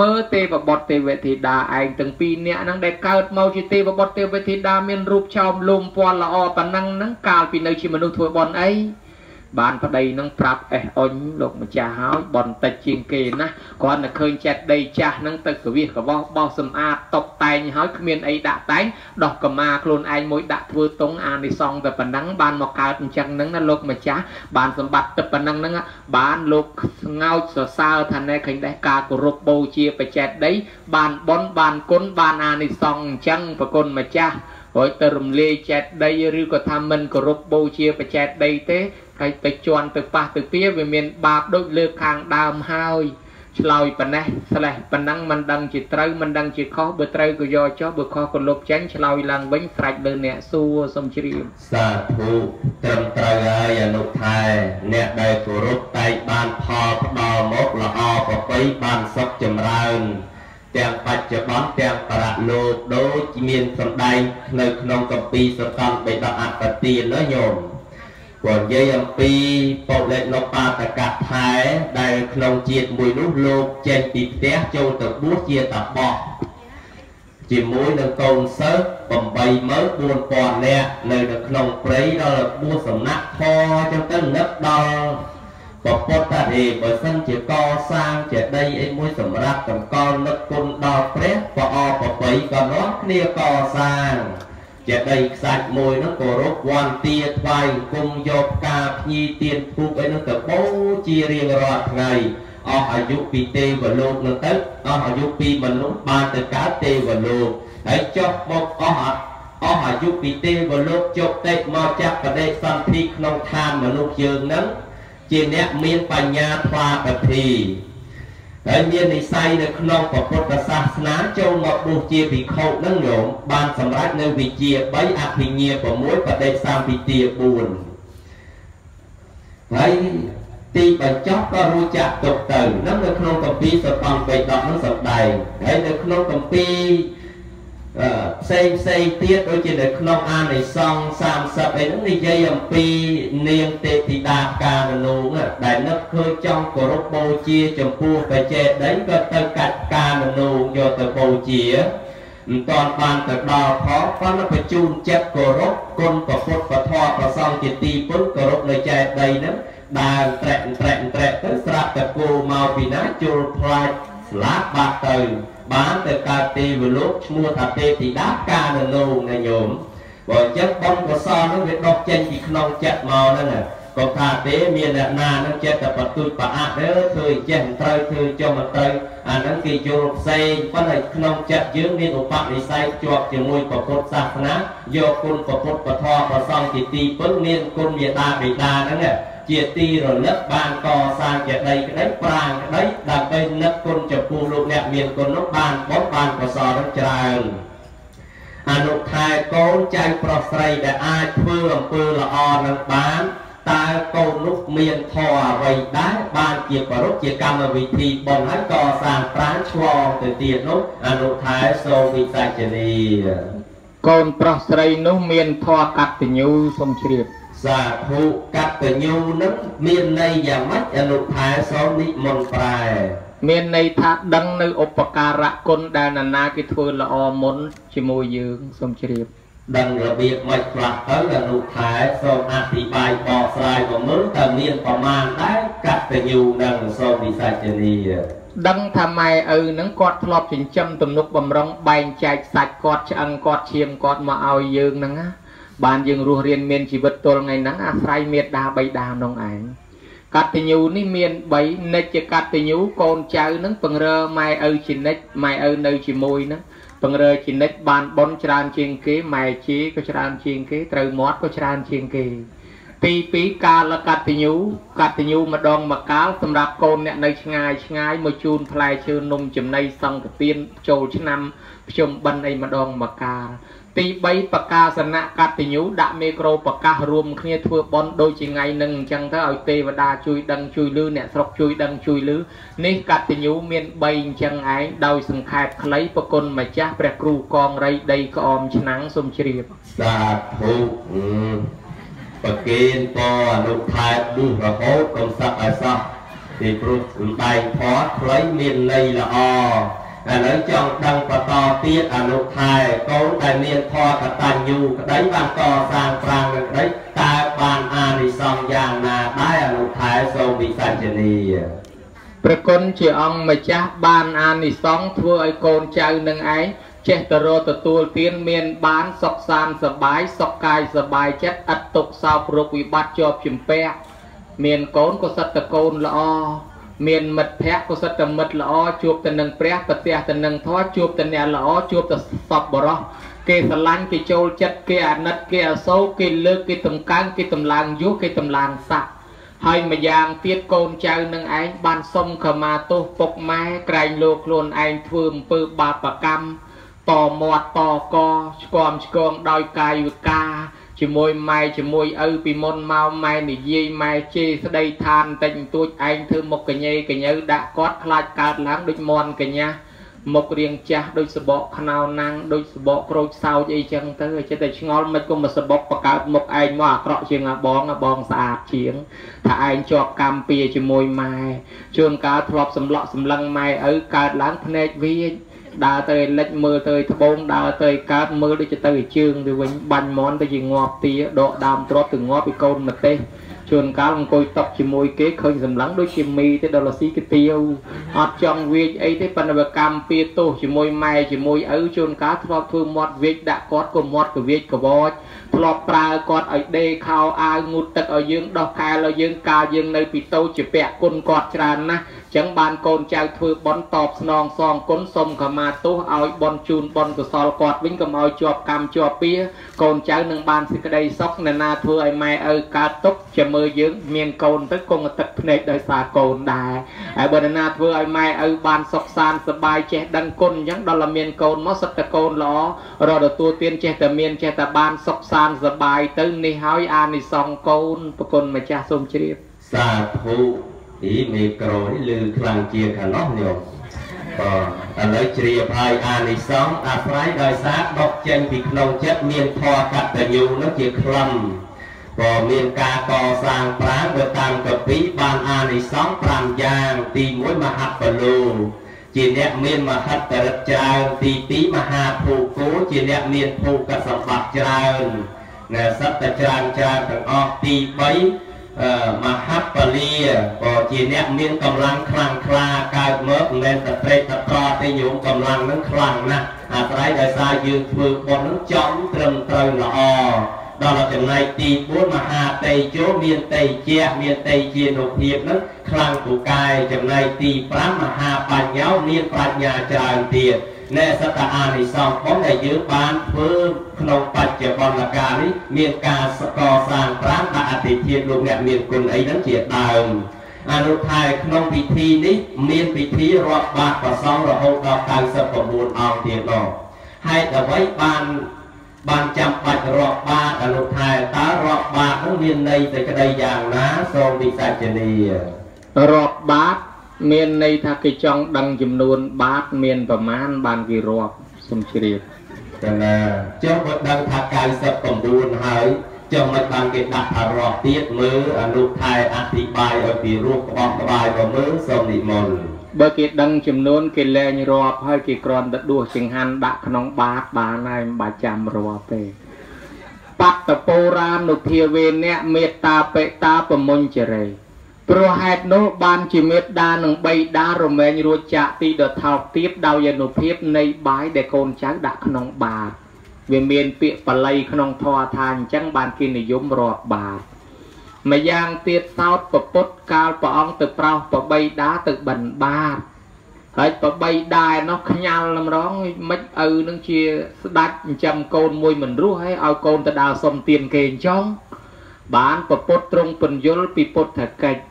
មើលទេវបុត្រទេវធីតាឯងទាំងពីរអ្នកហ្នឹងដែលកើតមកជាទេវបុត្រទេវធីតាមានរូបឆោមលុំពណ៌ល្អប៉ុណ្ណឹងហ្នឹងកាលពីនៅជាមនុស្សធ្វើបន់អីបានប្តីនឹងប្រាប់អេះអុញលោកម្ចាស់ហើយបន្តិចជាងគេណាគ្រាន់តែឃើញចេតដីចាស់នឹងទៅកវិសកបោះបោះសម្អាតតុបតែងហើយគ្មានអីដាក់តែងដោះកមាខ្លួនឯងមួយដាក់ធ្វើតុងអានិសងតែប៉ុណ្ណឹងបានមកកើតអញ្ចឹងហ្នឹងណាលោកម្ចាស់បានសម្បត្តិទៅប៉ុណ្ណឹងហ្នឹងបានលោកស្ងោចសរសើរថាណែឃើញដែរការគោរពបូជាបច្ចេតដីបានបុណ្យបានគុណបានអានិសងអញ្ចឹងប្រគុណម្ចាស់ រួចទៅរំលាយចេតដីឬក៏ថាមិនគោរពបូជាបច្ចេតដីទេហើយទៅជន់ទៅប៉ះទៅពៀវាមានបាបដូចលើកខាងដើមហើយឆ្លើយប៉ុណ្ណេះស្លេះប៉ុណ្ណឹងមិនដឹងជាត្រូវមិនដឹងជាខុសបើត្រូវក៏យកចុះបើខុសក៏លុបចេញឆ្លើយឡើងវិញស្រេចលើអ្នកសួរសុំជ្រាបសាធុត្រឹមត្រូវហើយអនុថែអ្នកដែលគោរពតែងបានផលផ្ដល់មកល្អប្រពៃបានសុខចម្រើន ទាំងបច្ចុប្បន្នទាំងបរលោកដូចមានសម្ដែងនៅក្នុងកម្ពីសកលបេដកអត្តទានណាញោមគាត់និយាយអំពីពុលេនុបាតកថែដែលក្នុងជាតិមួយនោះលោកចេញពីផ្ទះចូលទៅបួសជាតាបោះជាមួយនឹងកូនសិស្ស84000នាក់នៅនៅក្នុងព្រៃដល់បួសសំណាក់ធរចឹងទៅនឹកដល់ ពពុទ្ធរាបើសិនជាកសាងចេតិយអីមួយសម្រាប់តម្កល់នឹកគុណដល់ព្រះប្រអប្របីក៏នាំគ្នាកសាងចេតិយខ្សាច់មួយនោះគោរពវន្តាថ្វាយគុំយកផ្កាភ្ញីទៀនធូបអីនោះទៅបូជារៀងរាល់ថ្ងៃអស់អាយុពីទេវលោកនោះទៅអស់អាយុពីមនុស្សបានទៅកើតទេវលោកហើយចុះមកអស់អស់អាយុពីទេវលោកជប់តិមកចាក់បដិសន្ធិក្នុងឋានមនុស្សយើងនឹង ជាអ្នកមានបញ្ញាថ្លាប្រធីហើយមាននិស័យនៅក្នុងពុទ្ធសាសនាចូលមកបួសជាភិក្ខុនឹងញោមបានសម្រេចនៅវិជា3អភិញ្ញា6បដិសម្ពិទា4ហើយទីបញ្ចប់ក៏រួចចាក់ទុកទៅនឹងនៅក្នុងកម្ពីសតង់បេដកនឹងសម្ដែងហើយនៅក្នុងកម្ពី ផ្សេងផ្សេងទៀតដូចជានៅក្នុងអានិសង្ឃ30អីហ្នឹងនិយាយអំពីនាងទេពធីតាកាននូងដែលនឹកឃើញចង់គោរពបូជាចំពោះបច្ចេដីក៏ទៅកាត់កាននូងយកទៅបូជាមិនតាន់បានទៅដល់ផងប៉ុន្តែបញ្ជូនចិត្តគោរពគុណប្រពុតពធប្រសងជាទីពុនគោរពនៅចេដីហ្នឹងដើរត្រែកត្រែកត្រែកទៅស្រាប់តែគោមកពីណាជុលផ្លាច់ស្លាប់បាត់ទៅ បានទៅកើតទេវលោកឈ្មោះថាទេធីតាកានលោកណាញោមបើអញ្ចឹងបុណ្យកុសលនោះវាដុះចេញពីក្នុងចិត្តមកហ្នឹងក៏ថាទេមានអ្នកណានឹងចិត្តតែបន្ទូចប្រអាក់ទៅធ្វើអញ្ចេះមិនត្រូវធ្វើចុះមិនត្រូវអាហ្នឹងគេយល់ផ្សេងប៉ុន្តែក្នុងចិត្តយើងមានឧបនិស្ស័យជាប់ជាមួយពុទ្ធសាសនាយកគុណពុទ្ធពធប្រសងជាទីពឹងមានគុណមេដាបិតាហ្នឹង ជាទីរលឹកបានកសាងចេតិយក្តីប្រាងក្តីដើម្បីនឹកគុណចំពោះលោកអ្នកមានគុណនោះបានបុណ្យបានកុសលនឹងច្រើនអនុថែកូនចៅប្រុសស្រីដែលអាចធ្វើអំពើល្អនឹងបានតើកូននោះមានធម៌អ្វីដែរបានជាប្រពជាកម្មវិធីបុណ្យហើយកសាងប្រាណឆ្លងទៅទៀតនោះអនុថែសូមវិសាចនីកូនប្រុសស្រីនោះមានធម៌កតញ្ញូសូមជ្រាប សាធុកតញ្ញូនឹងមានន័យយ៉ាងម៉េចអនុថែសូមនិមន្តប្រែ មានន័យថាដឹងនៅឧបការៈគុណដែលណានាគេធ្វើល្អមុនជាមួយយើងសូមជ្រាបដឹងរបៀបមិនខ្លះទៅអនុថែសូមអធិប្បាយបកស្រាយបំមើលតើមានប្រមាណដែរកតញ្ញូនឹងសូមវិសាចនីដឹងថាម៉ែឪនឹងគាត់ធ្លាប់ចិញ្ចឹមទំនុកបំរុងបែងចែកសាច់គាត់ឆ្អឹងគាត់ឈាមគាត់មកឲ្យយើងហ្នឹងណា បានយើងរស់រៀនមានជីវិតទល់ថ្ងៃហ្នឹងអាស្រ័យមេត្តាបៃតាក្នុងឯងកតញ្ញូនេះមាន3និច្ចកតញ្ញូកូនចៅនឹងពង្រើម៉ែឪជានិច្ចម៉ែឪនៅជាមួយនឹងពង្រើជានិច្ចបានបនច្រើនជាងគេម៉ែជាក៏ច្រើនជាងគេត្រូវមាត់ក៏ច្រើនជាងគេទី2កាលកតញ្ញូកតញ្ញូម្ដងមកកាលសម្រាប់កូនអ្នកនៅឆ្ងាយឆ្ងាយមកជូនផ្លែឈើនំចំណីសង្កទានចូលឆ្នាំភ្ជុំបិណ្ឌអីម្ដងមកកាល ទី3បកាសនៈកតញ្ញូដាក់មេក្រូប្រកាសរួមគ្នាធ្វើបន់ដូចជាថ្ងៃនឹងអញ្ចឹងទៅឲ្យទេវតាជួយដឹងជួយលឺអ្នកស្រុកជួយដឹងជួយលឺនេះកតញ្ញូមាន3អញ្ចឹងឯងដោយសង្ខេបខ្លីប្រគុណម្ចាស់ព្រះគ្រូកងរៃដីក្អមឆ្នាំងសូមជ្រាបសាធុប្រគិនពអនុថែបឌុះរហូតកុំសឹកឲ្យសោះពីព្រោះសំដែងផតខ្លីមានន័យល្អ ឥឡូវចង់ដឹងបន្តទៀតអនុថែកូនដែលមានធម៌កតញ្ញូក្តីបានកសាងប្រាំងនឹងក្តីតើបានអានិសង្សយ៉ាងណាដែរអនុថែសូមវិសញ្ជនីព្រះគុណជាអង្គម្ចាស់បានអានិសង្សធ្វើឲ្យកូនចៅនឹងឯងចេះទៅរកទទួលទានមានបានសុខសាន្តសប្បាយសុខកាយសប្បាយចិត្តឥតទុកសោករោគវិបត្តិជាប់ជំពាក់មានកូនក៏សិតតែកូនល្អ មានមិត្តភ័ក្តិក៏សិតតែមិត្តល្អជួបទៅនឹងព្រះប្រទះទៅនឹងធម៌ជួបទៅអ្នកល្អជួបទៅសពបរោះគេស្រឡាញ់គេចូលចិត្តគេអាណិតគេអសូរគេលើកគេតម្កើងគេតម្លើងយុះគេតម្លើងស័ក្តិហើយម្យ៉ាងទៀតកូនចៅនឹងឯងបានសុំខមាទោសពុកម៉ែក្រែងលោកខ្លួនឯងធ្វើអំពើបាបកម្មតមាត់តកឆ្គំឆ្គងដោយកាយវិការ ជាមួយម៉ែជាមួយឪពីមុនមកម៉ែនិយាយម៉ែជេរស្ដីឋានតិចបន្តួចឯងធ្វើមុខកញេកញើដាក់គាត់ខ្លាចកើតឡើងដូចមន់កញ្ញាមុខរៀងចាស់ដូចសបកខ្នោណាំងដូចសបកក្រូចសោចអីចឹងទៅចិត្តតែឆ្ងល់មិនក៏មកសបកបកើតមុខឯងមកអាក្រក់ជាងអាបងអាបងស្អាតជាងថាឯងជាប់កម្មពៀជាមួយម៉ែជួនកាលធ្លាប់សម្លក់សម្លឹងម៉ែឪកើតឡើងភ្នែកវាច ដើរទៅលិចមើលទៅត្បូងដើរទៅកើតមើលដូចទៅជើងទៅវិញបាញ់មន់ទៅជាងាប់ទាដកដើមទ្របទៅងាប់ពីកូនម្ទេសជួនកាលអង្គុយតក់ជាមួយគេឃើញសម្លឹងដូចជាមីទេដល់លស៊ីកាទៀវអត់ចង់វាចអីទេប៉ុន្តែវាកម្មពៀទោសជាមួយម៉ែជាមួយឪជួនកាលធ្លាប់ធ្វើមាត់វាចដាក់គាត់ក៏មាត់ក៏វាចកវចធ្លាប់ប្រើគាត់ឲ្យដេកខោអាវងូតទឹកឲ្យយើងដោះខែឲ្យយើងកាលយើងនៅពីតូចជាពាក់គុណគាត់ច្រើនណាស់ ចឹងបានកូនចៅធ្វើបន់តបស្នងសងគុណសុំខមាទោសឲ្យបន់ជូនបន់កុសលគាត់វិញកុំឲ្យជាប់កម្មជាប់ពៀកូនចៅនឹងបានសេចក្តីសុខណែណាធ្វើឲ្យម៉ែឪកើតទុកជាមើលយើង មានកូនទៅគង់ទឹកភ្នែកដោយសារកូនដែរហើយបើណែណាធ្វើឲ្យម៉ែឪបានសុខសាន្តសប្បាយចេះដឹងគុណអញ្ចឹងដល់តែមានកូនមកសិតតែកូនល្អរកទទួលទានចេះតែមានចេះតែបានសុខសាន្តសប្បាយទៅនេះហើយអានិសង្សកូនប្រគុណម្ចាស់សូមជ្រាបសាធុ អីមេក្រូនេះលឺខ្លាំងជាងខាងនោះញោមបាទឥឡូវជ្រាបហើយអានិសង្សអាស្រ័យដោយសារដកចេញពីក្នុងចិត្តមានធម៌កតញ្ញូនោះជាក្លឹមក៏មានការកសាងប្រាង្គទៅតាមកពីបានអានិសង្ស5យ៉ាងទី1មហបលោជាអ្នកមានមហិទ្ធរិទ្ធច្រើនទី2មហាភូកោជាអ្នកមានភូកសម្បត្តិច្រើនណែសត្វតែច្រើនច្រើនទាំងអស់ទី3 មហបលាក៏ជាអ្នកមានកម្លាំងខ្លាំងក្លាកើតមកមិនមែនតែត្រេកតែត្រទេញោមកម្លាំងនឹងខ្លាំងណាស់អាស្រ័យដោយសារយើងធ្វើបុណ្យនឹងចំត្រឹមត្រូវល្អដល់ចំណែកទី4មហាតេជោមានតេជៈមានតេជានុភាពនឹងខ្លាំងពូកែចំណែកទី5មហាបញ្ញោមានប្រាជ្ញាច្រើនទៀត ណែសតអានិសង្សបំដែលយើងបានធ្វើក្នុងបច្ចុប្បន្នកាលនេះមានការកសាងប្រាង្គដាក់អតិធិលោកអ្នកមានគុណអីហ្នឹងជាដើមអនុថែក្នុងពិធីនេះមានពិធីរាប់បាតប្រសងរហូតដល់99អង្គទៀតដល់ហេតុអ្វីបានបានចាំបាច់រាប់បាតអនុថែតើរាប់បាតនោះមានន័យសេចក្តីយ៉ាងណាសូមវិសាចនីរាប់បាត មានន័យថាគេចង់ដឹងចំនួន បាតមានប្រមាណបានគេរាប់សូមជ្រាបចឹងណាចុះបើដឹងថា99ហើយចុះមិនបានគេដាក់ថារាប់ទៀតមើលអនុថែអធិប្បាយឲ្យពីរੂក្បោះក្បាយមកមើលសូមនិមន្តបើគេដឹងចំនួនគេលែងរាប់ហើយគេគ្រាន់តែដួសចង្ហាន់ដាក់ក្នុងបាតបានហើយមិនបាច់ចាំរាប់ទេបត្តពោរានុភាវេនៈមេត្តាបេតាប្រមុញ្ជរេ ព្រោះហេតុនោះបានជាមេត្តានឹងបីដារមែងរួចចាក់ទីដថោកទៀតដោយអនុភាពនៃបាយដែលកូនចៅដាក់ក្នុងបាតវាមានពាក្យបល័យក្នុងធម៌ថាអញ្ចឹងបានគេនិយមរាប់បាតម្យ៉ាងទៀតសោតពពុតកាលព្រះអង្គទៅប្រោសប្របីដាទៅបិណ្ឌបាតហើយប្របីដានោះខ្ញាល់លំរងមិនឪនឹងជាស្ដាច់ចិញ្ចឹមកូនមួយមិនរស់ហើយឲ្យកូនទៅដើរសុំទានគេអញ្ចឹងបានពពុតត្រង់ពន្យល់ពីពុទ្ធកិច្ច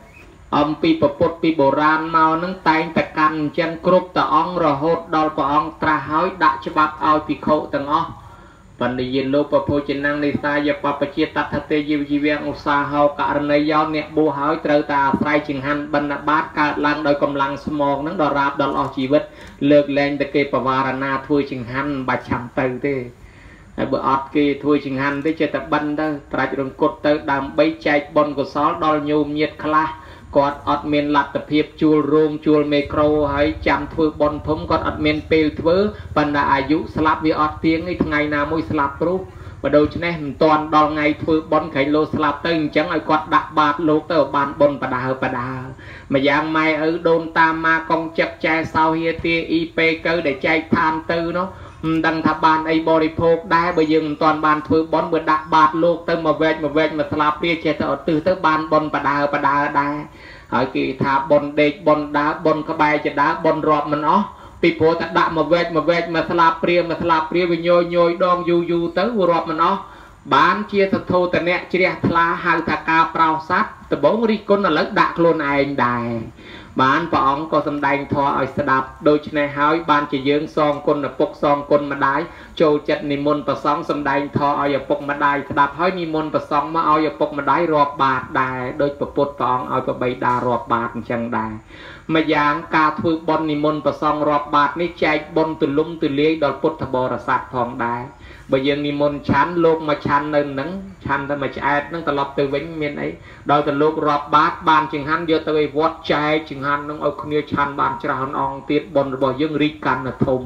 អំពីពពុទ្ធពីបុរាណមកនឹងតែងតែកាន់អញ្ចឹងគ្រប់តអង្គរហូតដល់ព្រះអង្គត្រាស់ហើយដាក់ច្បាប់ឲ្យភិក្ខុទាំងអស់បណ្ឌិយលោកពភោចនាំងនេសាយបពជាតថទេជីវជីវៈឧស្សាហោករណីយោអ្នកបួសហើយត្រូវតែអាស្រ័យចង្ហាន់បណ្ឌបាតកើតឡើងដោយកម្លាំងស្មងនឹងដល់រាបដល់អស់ជីវិតលើកលែងតែគេបវារណាធ្វើចង្ហាន់មិនបាច់ឆាំទៅទេហើយបើអត់គេធ្វើចង្ហាន់ទេចេះតែបិណ្ឌទៅត្រាច់រង្គត់ទៅដើម្បីចែកបុណ្យកុសលដល់ញោមញាតខ្លះ គាត់អត់មានលទ្ធភាពជួលរោងជួលមេក្រូហើយចាំធ្វើបន់ធំគាត់អត់មានពេលធ្វើប៉ុន្តែអាយុស្លាប់វាអត់ទៀងទេថ្ងៃណាមួយស្លាប់ព្រោះបើដូច្នេះមិនទាន់ដល់ថ្ងៃធ្វើបុណ្យក្រែងលោស្លាប់ទៅអញ្ចឹងឲ្យគាត់ដាក់បាតលោកទៅឲ្យបានបុណ្យបដាបដាម្យ៉ាងម៉ែឪដូនតាមម៉ាកងចឹកចែសោហៀទាអ៊ីពេកៅដែលចែកឋានទៅនោះមិនដឹងថាបានអីបរិភោគដែរបើយើងមិនទាន់បានធ្វើបុណ្យបើដាក់បាតលោកទៅមកវែកមកវែកមកស្លាប់ព្រាចេះទៅឧទ្ទិសទៅបានបុណ្យបដាបដាដែរ ហើយគេថាបុណ្យដេកបុណ្យដើបុណ្យក្បែរចដាបុណ្យរាប់មិនអស់ពីព្រោះតែដាក់មកវែកមកវែកមកស្លាប់ព្រាមកស្លាប់ព្រាវាញយញយដងយូរយូរទៅរាប់មិនអស់បានជាសធោតនៈជ្រះថ្លាហៅថាការប្រោស័តដំបងរិះគន់ឥឡូវដាក់ខ្លួនឯងដែរ បានព្រះអង្គក៏សម្ដែងធម៌ឲ្យស្ដាប់ដូច្នេះហើយបានជាយើងសងគុណឪពុកសងគុណម្ដាយចូលចិត្តនិមន្តប្រសង់សម្ដែងធម៌ឲ្យឪពុកម្ដាយស្ដាប់ហើយនិមន្តប្រសង់មកឲ្យឪពុកម្ដាយរាប់បាតដែរដោយប្រពុតព្រះអង្គឲ្យប្របីដារាប់បាតអញ្ចឹងដែរម្យ៉ាងការធ្វើបុណ្យនិមន្តប្រសង់រាប់បាតនេះចែកបុណ្យទូលំទូលាយដល់ពុទ្ធបរិស័ទផងដែរ បើយើងនិមន្តឆាន់លោកមកឆាន់នៅនឹងឆាន់តែមួយឆ្អែតនឹងត្រឡប់ទៅវិញមានអីដល់តែលោករាប់បាតបានចង្ហាន់យកទៅឲ្យវត្តចែកចង្ហាន់នឹងឲ្យគ្នាឆាន់បានច្រើនអង្គទៀតបុណ្យរបស់យើងរីកកាន់តែធំ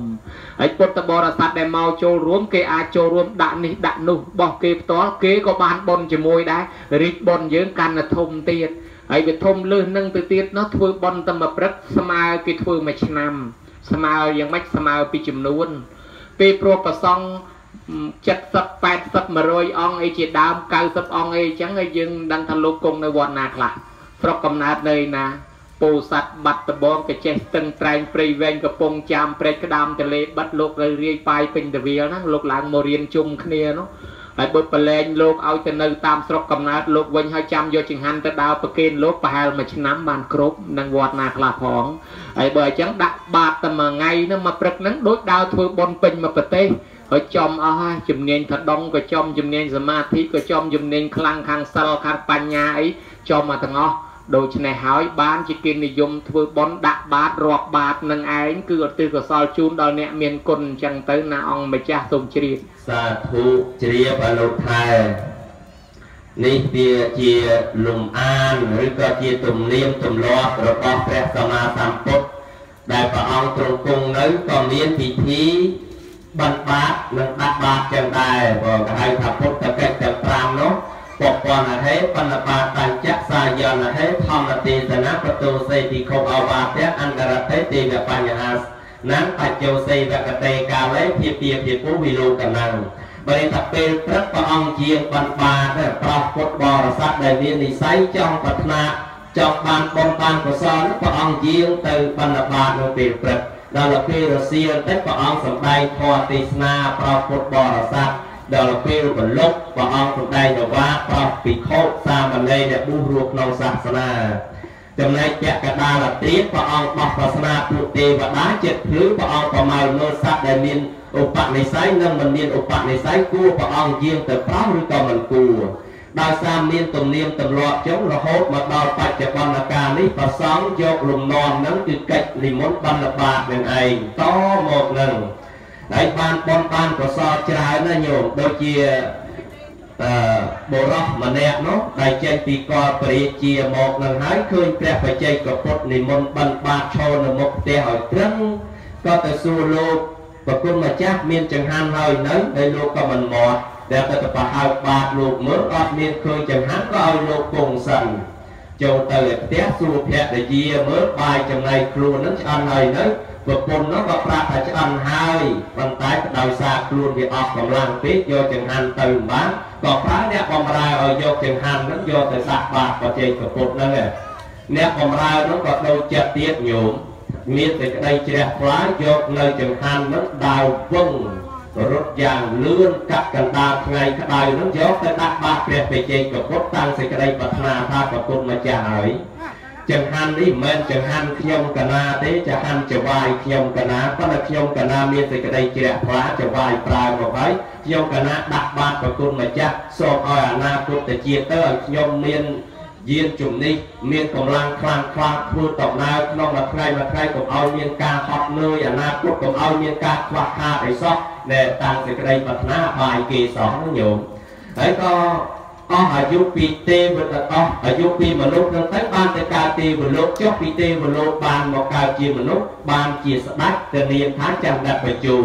ហើយពុទ្ធបរិស័ទដែលមកចូលរួមគេអាចចូលរួមដាក់នេះដាក់នោះរបស់គេផ្ទាល់គេក៏បានបុណ្យជាមួយដែររីកបុណ្យយើងកាន់តែធំទៀតហើយវាធំលើសនឹងទៅទៀតនោះធ្វើបុណ្យតែមួយព្រឹកស្មើគេធ្វើមួយឆ្នាំ ស្មើយ៉ាងម៉េចស្មើពីចំនួនពេលព្រោះប្រសង់ 70 80 100អង្គអីជាដើម90អង្គអីអញ្ចឹងហើយយើងដឹងថាលោកគង់នៅវត្តណាខ្លះស្រុកកំណើតនៅណាពោធិ៍សាត់បាត់ដបងកចេះស្ទឹងត្រែងព្រៃវែងកំពង់ចាមព្រែកក្តាមទលេបាត់លោកហើយរាយប៉ាយពេញតវាលហ្នឹងលោកឡើងមករៀនជុំគ្នានោះហើយបុតប្រឡែងលោកឲ្យទៅនៅតាមស្រុកកំណើតលោកវិញហើយចាំយកចង្ហាន់ទៅដើរប្រគេនលោកប្រហែលមួយឆ្នាំបានគ្រប់នឹងវត្តណាខ្លះផងហើយបើអញ្ចឹងដាក់បាតតែមួយថ្ងៃហ្នឹងមកព្រឹកហ្នឹងដូចដើរធ្វើបុណ្យពេញមួយប្រទេស ហើយចំអស់ហើយជំនាញថាដងក៏ចំជំនាញសមាធិក៏ចំជំនាញខ្លាំងខាងសិលខាងបញ្ញាអីចំមកទាំងអស់ដូច្នេះហើយបានជាគេនិយមធ្វើបន់ដាក់បាតរាប់បាតនឹងឯងគឺឧទ្ទិសកុសលជូនដល់អ្នកមានគុណអញ្ចឹងទៅណាអង្គម្ចាស់សូមជ្រាបសាធុជ្រាបអនុថែនេះវាជាលំអានឬក៏ជាទំនៀមទម្លាប់របស់ព្រះសម្មាសម្ពុទ្ធដែលព្រះអង្គទ្រង់គង់នៅក៏មានពិធី បណ្បាតនិងដាក់បាតចឹងដែរបើគេហៅថាពុទ្ធកិច្ចទាំង5នោះពពនហេបណ្បាតបញ្ចសាយនហេធម្មទេសនាបតុសេទីខុអវាទៈអន្តរតេទេវបញ្ហាណាំបច្ចោសេវកតេកាលេភិពាភិពុវិលោកកណੰបើថាពេលព្រឹកព្រះអង្គជាបណ្បាតប្រោះពុទ្ធបរិស័ទដែលមាននិស័យចង់ប្រាថ្នាចង់បានបុណ្យបានកុសលព្រះអង្គយាងទៅបណ្បាតនៅពេលព្រឹក ដល់ពេលរសៀលតិចព្រះអង្គសម្ដែងធម៌ទេសនាប្រោពុទ្ធបរិស័ទដល់ពេលបលុកព្រះអង្គសម្ដែងនវាប្រោភិក្ខុសាមណេរដែលបុះរស់ក្នុងសាសនាចំណែកចក្រដាលត្រៀតព្រះអង្គបោះប្រស្នាពួកទេវតាចិត្តភ្លឺព្រះអង្គប្រមាលមើលសត្វដែលមានឧបនិស្ស័យនិងមិនមានឧបនិស្ស័យគួរព្រះអង្គយាងទៅប្រោសឬក៏មិនគួរ ដោយសារមានទំនៀមទម្លាប់ចុងរហូតមកដល់បច្ចុប្បន្នកាលនេះប្រសង់យកលំនាំនឹងគឺកិច្ចនិមន្តបណ្ឌបាតនឹងឯងតមកនឹងហើយបានបនបានកសលច្រើនណាញោមដូចជាអឺបរោះម្នាក់នោះដែលចេញពីកលពរាជាមកនឹងហើយឃើញព្រះបច្ចេកពុទ្ធនិមន្តបណ្ឌបាតឈរនៅមុខផ្ទះឲ្យត្រឹងក៏ទៅសួរលោកប្រគុណម្ចាស់មានចង្ហាន់ហើយនៅហើយលោកក៏មិនមក ដែលទៅប្រហៅបាតលោកមើលអត់មានឃើញចង្ហាន់ក៏ឲ្យលោកគង់សិនចូលទៅឯផ្ទះសួរភរិយាមើលបាយចំណៃខ្លួននឹងឆ្អិនហើយនៅប្រពន្ធនោះក៏ប្រាប់ថាឆ្អិនហើយប៉ុន្តែដោយសារខ្លួនវាអស់កម្លាំងពេកយកចង្ហាន់ទៅបានក៏ប្រើអ្នកបំរើឲ្យយកចង្ហាន់នឹងយកទៅដាក់បាតបច្ចេកពុទ្ធហ្នឹងអ្នកបំរើនោះក៏ដូចចិត្តទៀតញោមមានតែក្តីជ្រះថ្លាយកនៅចង្ហាន់នឹងដាវវឹង រត់យ៉ាងលឿនកាត់កណ្ដាលថ្ងៃក្តៅនឹងយកទៅដាក់បាតព្រះបេជេកពុទ្ធតាំងសេចក្តីប្រាថ្នាថាប្រគុណម្ចាស់ហើយចង្ហាន់នេះមិនមែនចង្ហាន់ខ្ញុំកណាទេចង្ហាន់ចវាយខ្ញុំកណាប៉ុន្តែខ្ញុំកណាមានសេចក្តីជ្រះថ្លាចវាយប្រើមកហើយខ្ញុំកណាដាក់បាតប្រគុណម្ចាស់សូមឲ្យអាណាពុទ្ធជាតិទៅឲ្យខ្ញុំមាន យានជំនិះមានកម្លាំងខ្លាំងខ្លាធ្វើដំណើរក្នុងមួយថ្ងៃមួយថ្ងៃកុំឲ្យមានការហត់នឿយអនាគតកុំឲ្យមានការខ្វះខាតអីសោះដែលតាំងសេចក្តីប្រាថ្នាបាយគេសោះញោមហើយក៏អស់អាយុពីទេវតាអស់អាយុពីមនុស្សនឹងទៅបានទៅកើតទេវលោកចុះពីទេវលោកបានមកកើតជាមនុស្សបានជាស្ដេចទៅនាមថាចន្ទបច្ចុ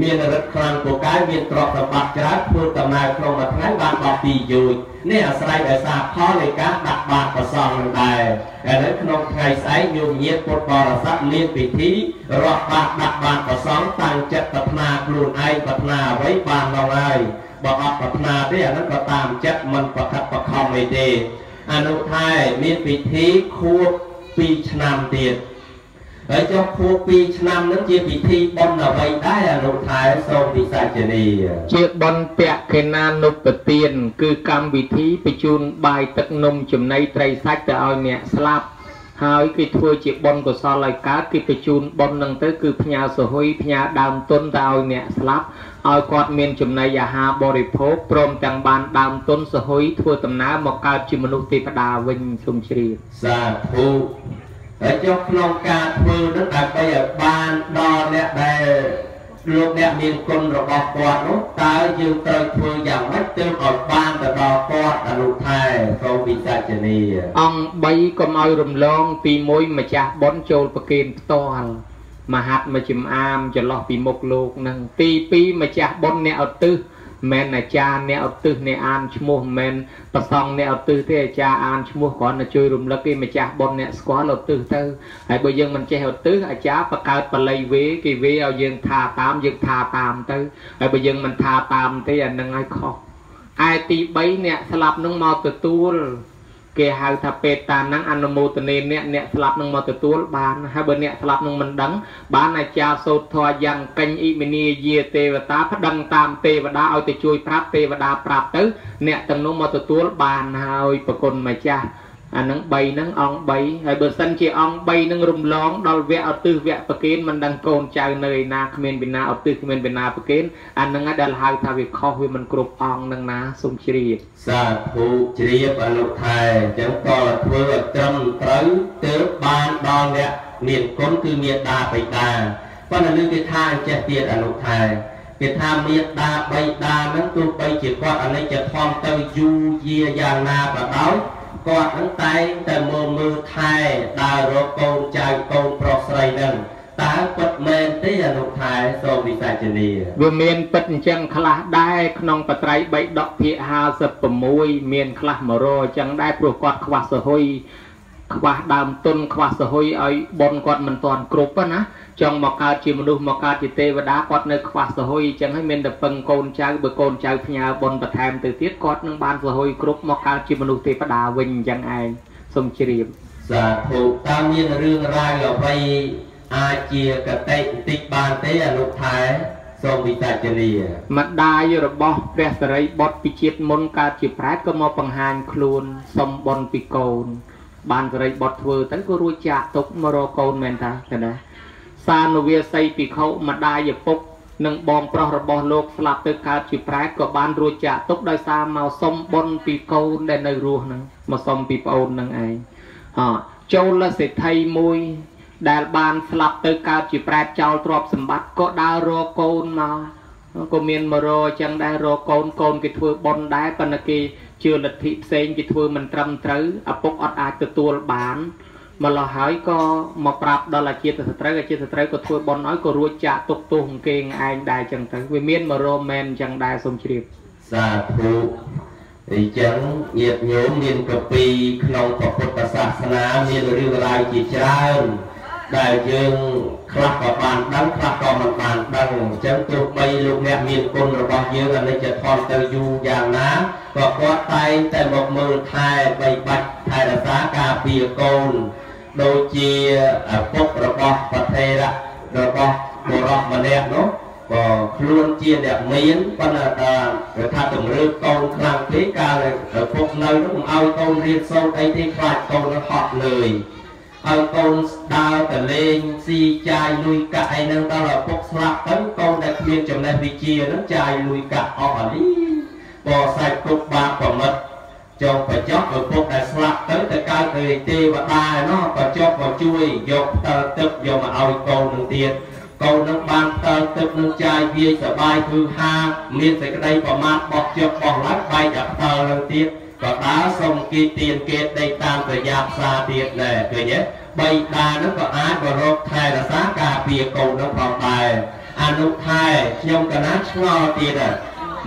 មានរិទ្ធខ្លាំងពូកែមានទ្រព្យសម្បត្តិច្រើនធ្វើដំណើរក្នុងមួយថ្ងៃបាន12ពីយូរនេះអាស្រ័យដោយសារផលនៃការដាក់បាតប្រសងនឹងដែរឥឡូវក្នុងថ្ងៃស្អែកញោមញាតពុទ្ធបរិស័ទមានពិធីរាប់បាតដាក់បាតប្រសងតាំងចិត្តប្រាថ្នាខ្លួនឯងប្រាថ្នាអ្វីបានមកហើយបើអត់ប្រាថ្នាទេអានឹងក៏តាមចិត្តមិនប្រខិតប្រខំអីទេអនុថែមានពិធីខួប2ឆ្នាំទៀត ហើយចុះខួប2ឆ្នាំនឹងជាពិធីបុណ្យអ្វីដែរអនុថែសូមវិសាចនីជាបុណ្យពកេណានុពទាន គឺកម្មវិធីបញ្ជូនបាយទឹកនំចំណីត្រីសាច់ទៅឲ្យអ្នកស្លាប់ហើយគេធ្វើជាបុណ្យកុសលឲ្យកើតគេបញ្ជូនបុណ្យនឹងទៅគឺផ្ញើសហុយផ្ញើដើមទុនទៅឲ្យអ្នកស្លាប់ឲ្យគាត់មានចំណីអាហារបរិភោគព្រមទាំងបានដើមទុនសហុយធ្វើដំណើរមកកើតជាមនុស្សទេវតាវិញសូមជ្រាបសាធុ ហើយចុះក្នុងការធ្វើនឹងដើម្បីឲ្យបានដល់អ្នកដែលលោកអ្នកមានគុណរបស់គាត់នោះតើយើងត្រូវធ្វើយ៉ាងម៉េចទើបឲ្យបានទៅដល់គាត់អនុថែសូមវិសាចនីអង្គ3កុំឲ្យរំលង ទី1ម្ចាស់ប៉ុនចូលប្រគេនផ្ទាល់មហាត់មកចំអាមចន្លោះពីមុខលោកនឹងទី2ម្ចាស់ប៉ុនអ្នកឧទ្ទិស មិនអាចារ្យអ្នកឧទ្ទិសអ្នកអានឈ្មោះមិនប្រសងអ្នកឧទ្ទិសទេអាចារ្យអានឈ្មោះគ្រាន់តែជួយរំលឹកគេម្ចាស់បុណ្យអ្នកស្គាល់ឧទ្ទិសទៅហើយបើយើងមិនចេះឧទ្ទិសអាចារ្យបង្កើតបល័យវេគេវេឲ្យយើងថាតាមយើងថាតាមទៅហើយបើយើងមិនថាតាមទេអានឹងឲ្យខុសឯទី3អ្នកស្លាប់នឹងមកទទួល គេហៅថាពេតានឹងអនុមោទនេអ្នកអ្នកស្លាប់នឹងមកទទួលបានហើយបើអ្នកស្លាប់នឹងមិនដឹងបានអាចារ្យសូត្រធម៌យ៉ាងកញ្ញអ៊ីមិនីយាទេវតាប្តឹងតាមទេវតាឲ្យទៅជួយប្រាប់ទេវតាប្រាប់ទៅ អ្នកទាំងនោះមកទទួលបានហើយប្រគុណម្ចាស់ អានឹង3ហ្នឹងអង្គ3ហើយបើសិនជាអង្គ3នឹងរំលងដល់វគ្គឧទ្ទិសវគ្គប្រគេនមិនដឹងកូនចៅនៅឯណាគ្មានវិណាឧទ្ទិសគ្មានវិណាប្រគេនអានឹងដែលហៅថាវាខុសវាមិនគ្រប់អង្គនឹងណាសូមជ្រាបសាធុជ្រាបអនុថែអញ្ចឹងតើធ្វើឲ្យត្រឹមត្រូវទើបបានដល់អ្នកមានគុណគឺមេត្តាបិតាប៉ុន្តែលើគេថាអញ្ចេះទៀតអនុថែគេថាមេត្តាបិតានឹងទោះបីជាគាត់អនិច្ចធម៌ទៅយូរយាយ៉ាងណាក៏ដោយ គាត់នឹងតែងតែមើលមើលថែដើររកកូនចៅកូនប្រុសស្រីនឹងតើពិតមែនទេអនុថែសូមវិសាចនីវាមានពិតអញ្ចឹងខ្លះដែរក្នុងបត្រៃ3ដកភាគ56មានខ្លះ100អញ្ចឹងដែរព្រោះគាត់ខ្វះសហុយខ្វះដើមទុនខ្វះសហុយឲ្យបនគាត់មិនទាន់គ្រប់ណា ចង់មកកើតជាមនុស្សមកកើតជាទេវតាគាត់នៅខ្វះសហុយអញ្ចឹងហើយមានតែពឹងកូនចៅបើកូនចៅផ្ញើបនបន្ថែមទៅទៀតគាត់នឹងបានសហុយគ្រប់មកកើតជាមនុស្សទេវតាវិញអញ្ចឹងឯងសូមជ្រាបសាធុតើមានរឿងរ៉ាវអ្វីអាចជាកតិបន្តិចបានទេអនុថែសូមវិតាចនីម្ដាយរបស់ព្រះសរិបុត្រពីជាតិមុនកើតជាប្រែតក៏មកបង្ហាញខ្លួនសុំបនពីកូនបានសរិបុត្រធ្វើទៅក៏រួចចាក់ទុកមករកកូនមែនតាទេណា សានុវាស័យភិក្ខុម្ដាយឪពុកនិងបងប្រុសរបស់លោកស្លាប់ទៅកើតជាប្រែតក៏បានរួចចាក់ទុកដោយសារមកសុំបុណ្យពីកូនដែលនៅរស់ហ្នឹងមកសុំពីប្អូនហ្នឹងឯងហ៎ចូលសេដ្ឋីមួយ ដែលបានស្លាប់ទៅកើតជាប្រែតចោលទ្រព្យសម្បត្តិក៏ដើររកកូនមកក៏មានមករអញ្ចឹងដែររកកូនកូនគេធ្វើបុណ្យដែរប៉ុន្តែគេជឿលទ្ធិផ្សេងគេធ្វើមិនត្រឹមត្រូវឪពុកអត់អាចទទួលបាន ម្លោះហើយក៏មកប្រាប់ដល់អាជាសត្រូវអាជាសត្រូវក៏ធ្វើបន់ឲ្យក៏រួចចាក់ទុកទោសអង្គេងឯងដែរចឹងទៅវាមានមករមមែនចឹងដែរសូមជ្រាបសាធុអញ្ចឹងញាតិញោមមានកពីក្នុងពុទ្ធសាសនាមានរឿងរ៉ាវជាច្រើនដែលយើងខ្លះក៏បានដឹងខ្លះក៏មិនបានដឹងអញ្ចឹងទោះបីលោកអ្នកមានគុណរបស់យើងអនិច្ចធម៌ទៅយូរយ៉ាងណាក៏គាត់តែងតែមកមើលថែបីបាច់ថែរក្សាការពារកូន ដូចជាឪពុករបស់ប្រធេរៈរបស់បុរសម្នាក់នោះក៏ខ្លួនជាអ្នកមានប៉ុន្តែថាថាតម្រើកូនខ្លាំងពេកកាលឪពុកនៅនោះមិនឲ្យកូនរៀនសូត្រអីទេខ្លាចកូនហត់លើយហើយកូនដើរទៅលេងស៊ីចាយលុយកាក់អីហ្នឹងដល់ឪពុកស្លាប់ទៅកូនដែលគ្មានចំណេះវិជ្ជាហ្នឹងចាយលុយកាក់អស់អាលីបោសាច់ទុកបាបប្រមិត ចុះបច្ចុប្បន្នឪពុកដែលស្លាប់ទៅទៅកើតទៅទេវតានោះបច្ចុប្បន្នជួយយកផ្ទាល់ទឹកយកមកឲ្យកូននឹងទៀតកូននឹងបានផ្ទាល់ទឹកនឹងចាយវាយសបាយគឺហាមានសេចក្តីប្រមាថបោះជប់បោះឡើងបែកតែផ្ទាល់នឹងទៀតក៏ដើរសុំគីទៀនគេដេកតាមប្រយ៉ាផ្សារទៀតដែរឃើញទេបីតានឹងក៏អាចមករកថែរក្សាការពារកូននឹងផងដែរអនុថែខ្ញុំកណាឆ្ងល់ទៀត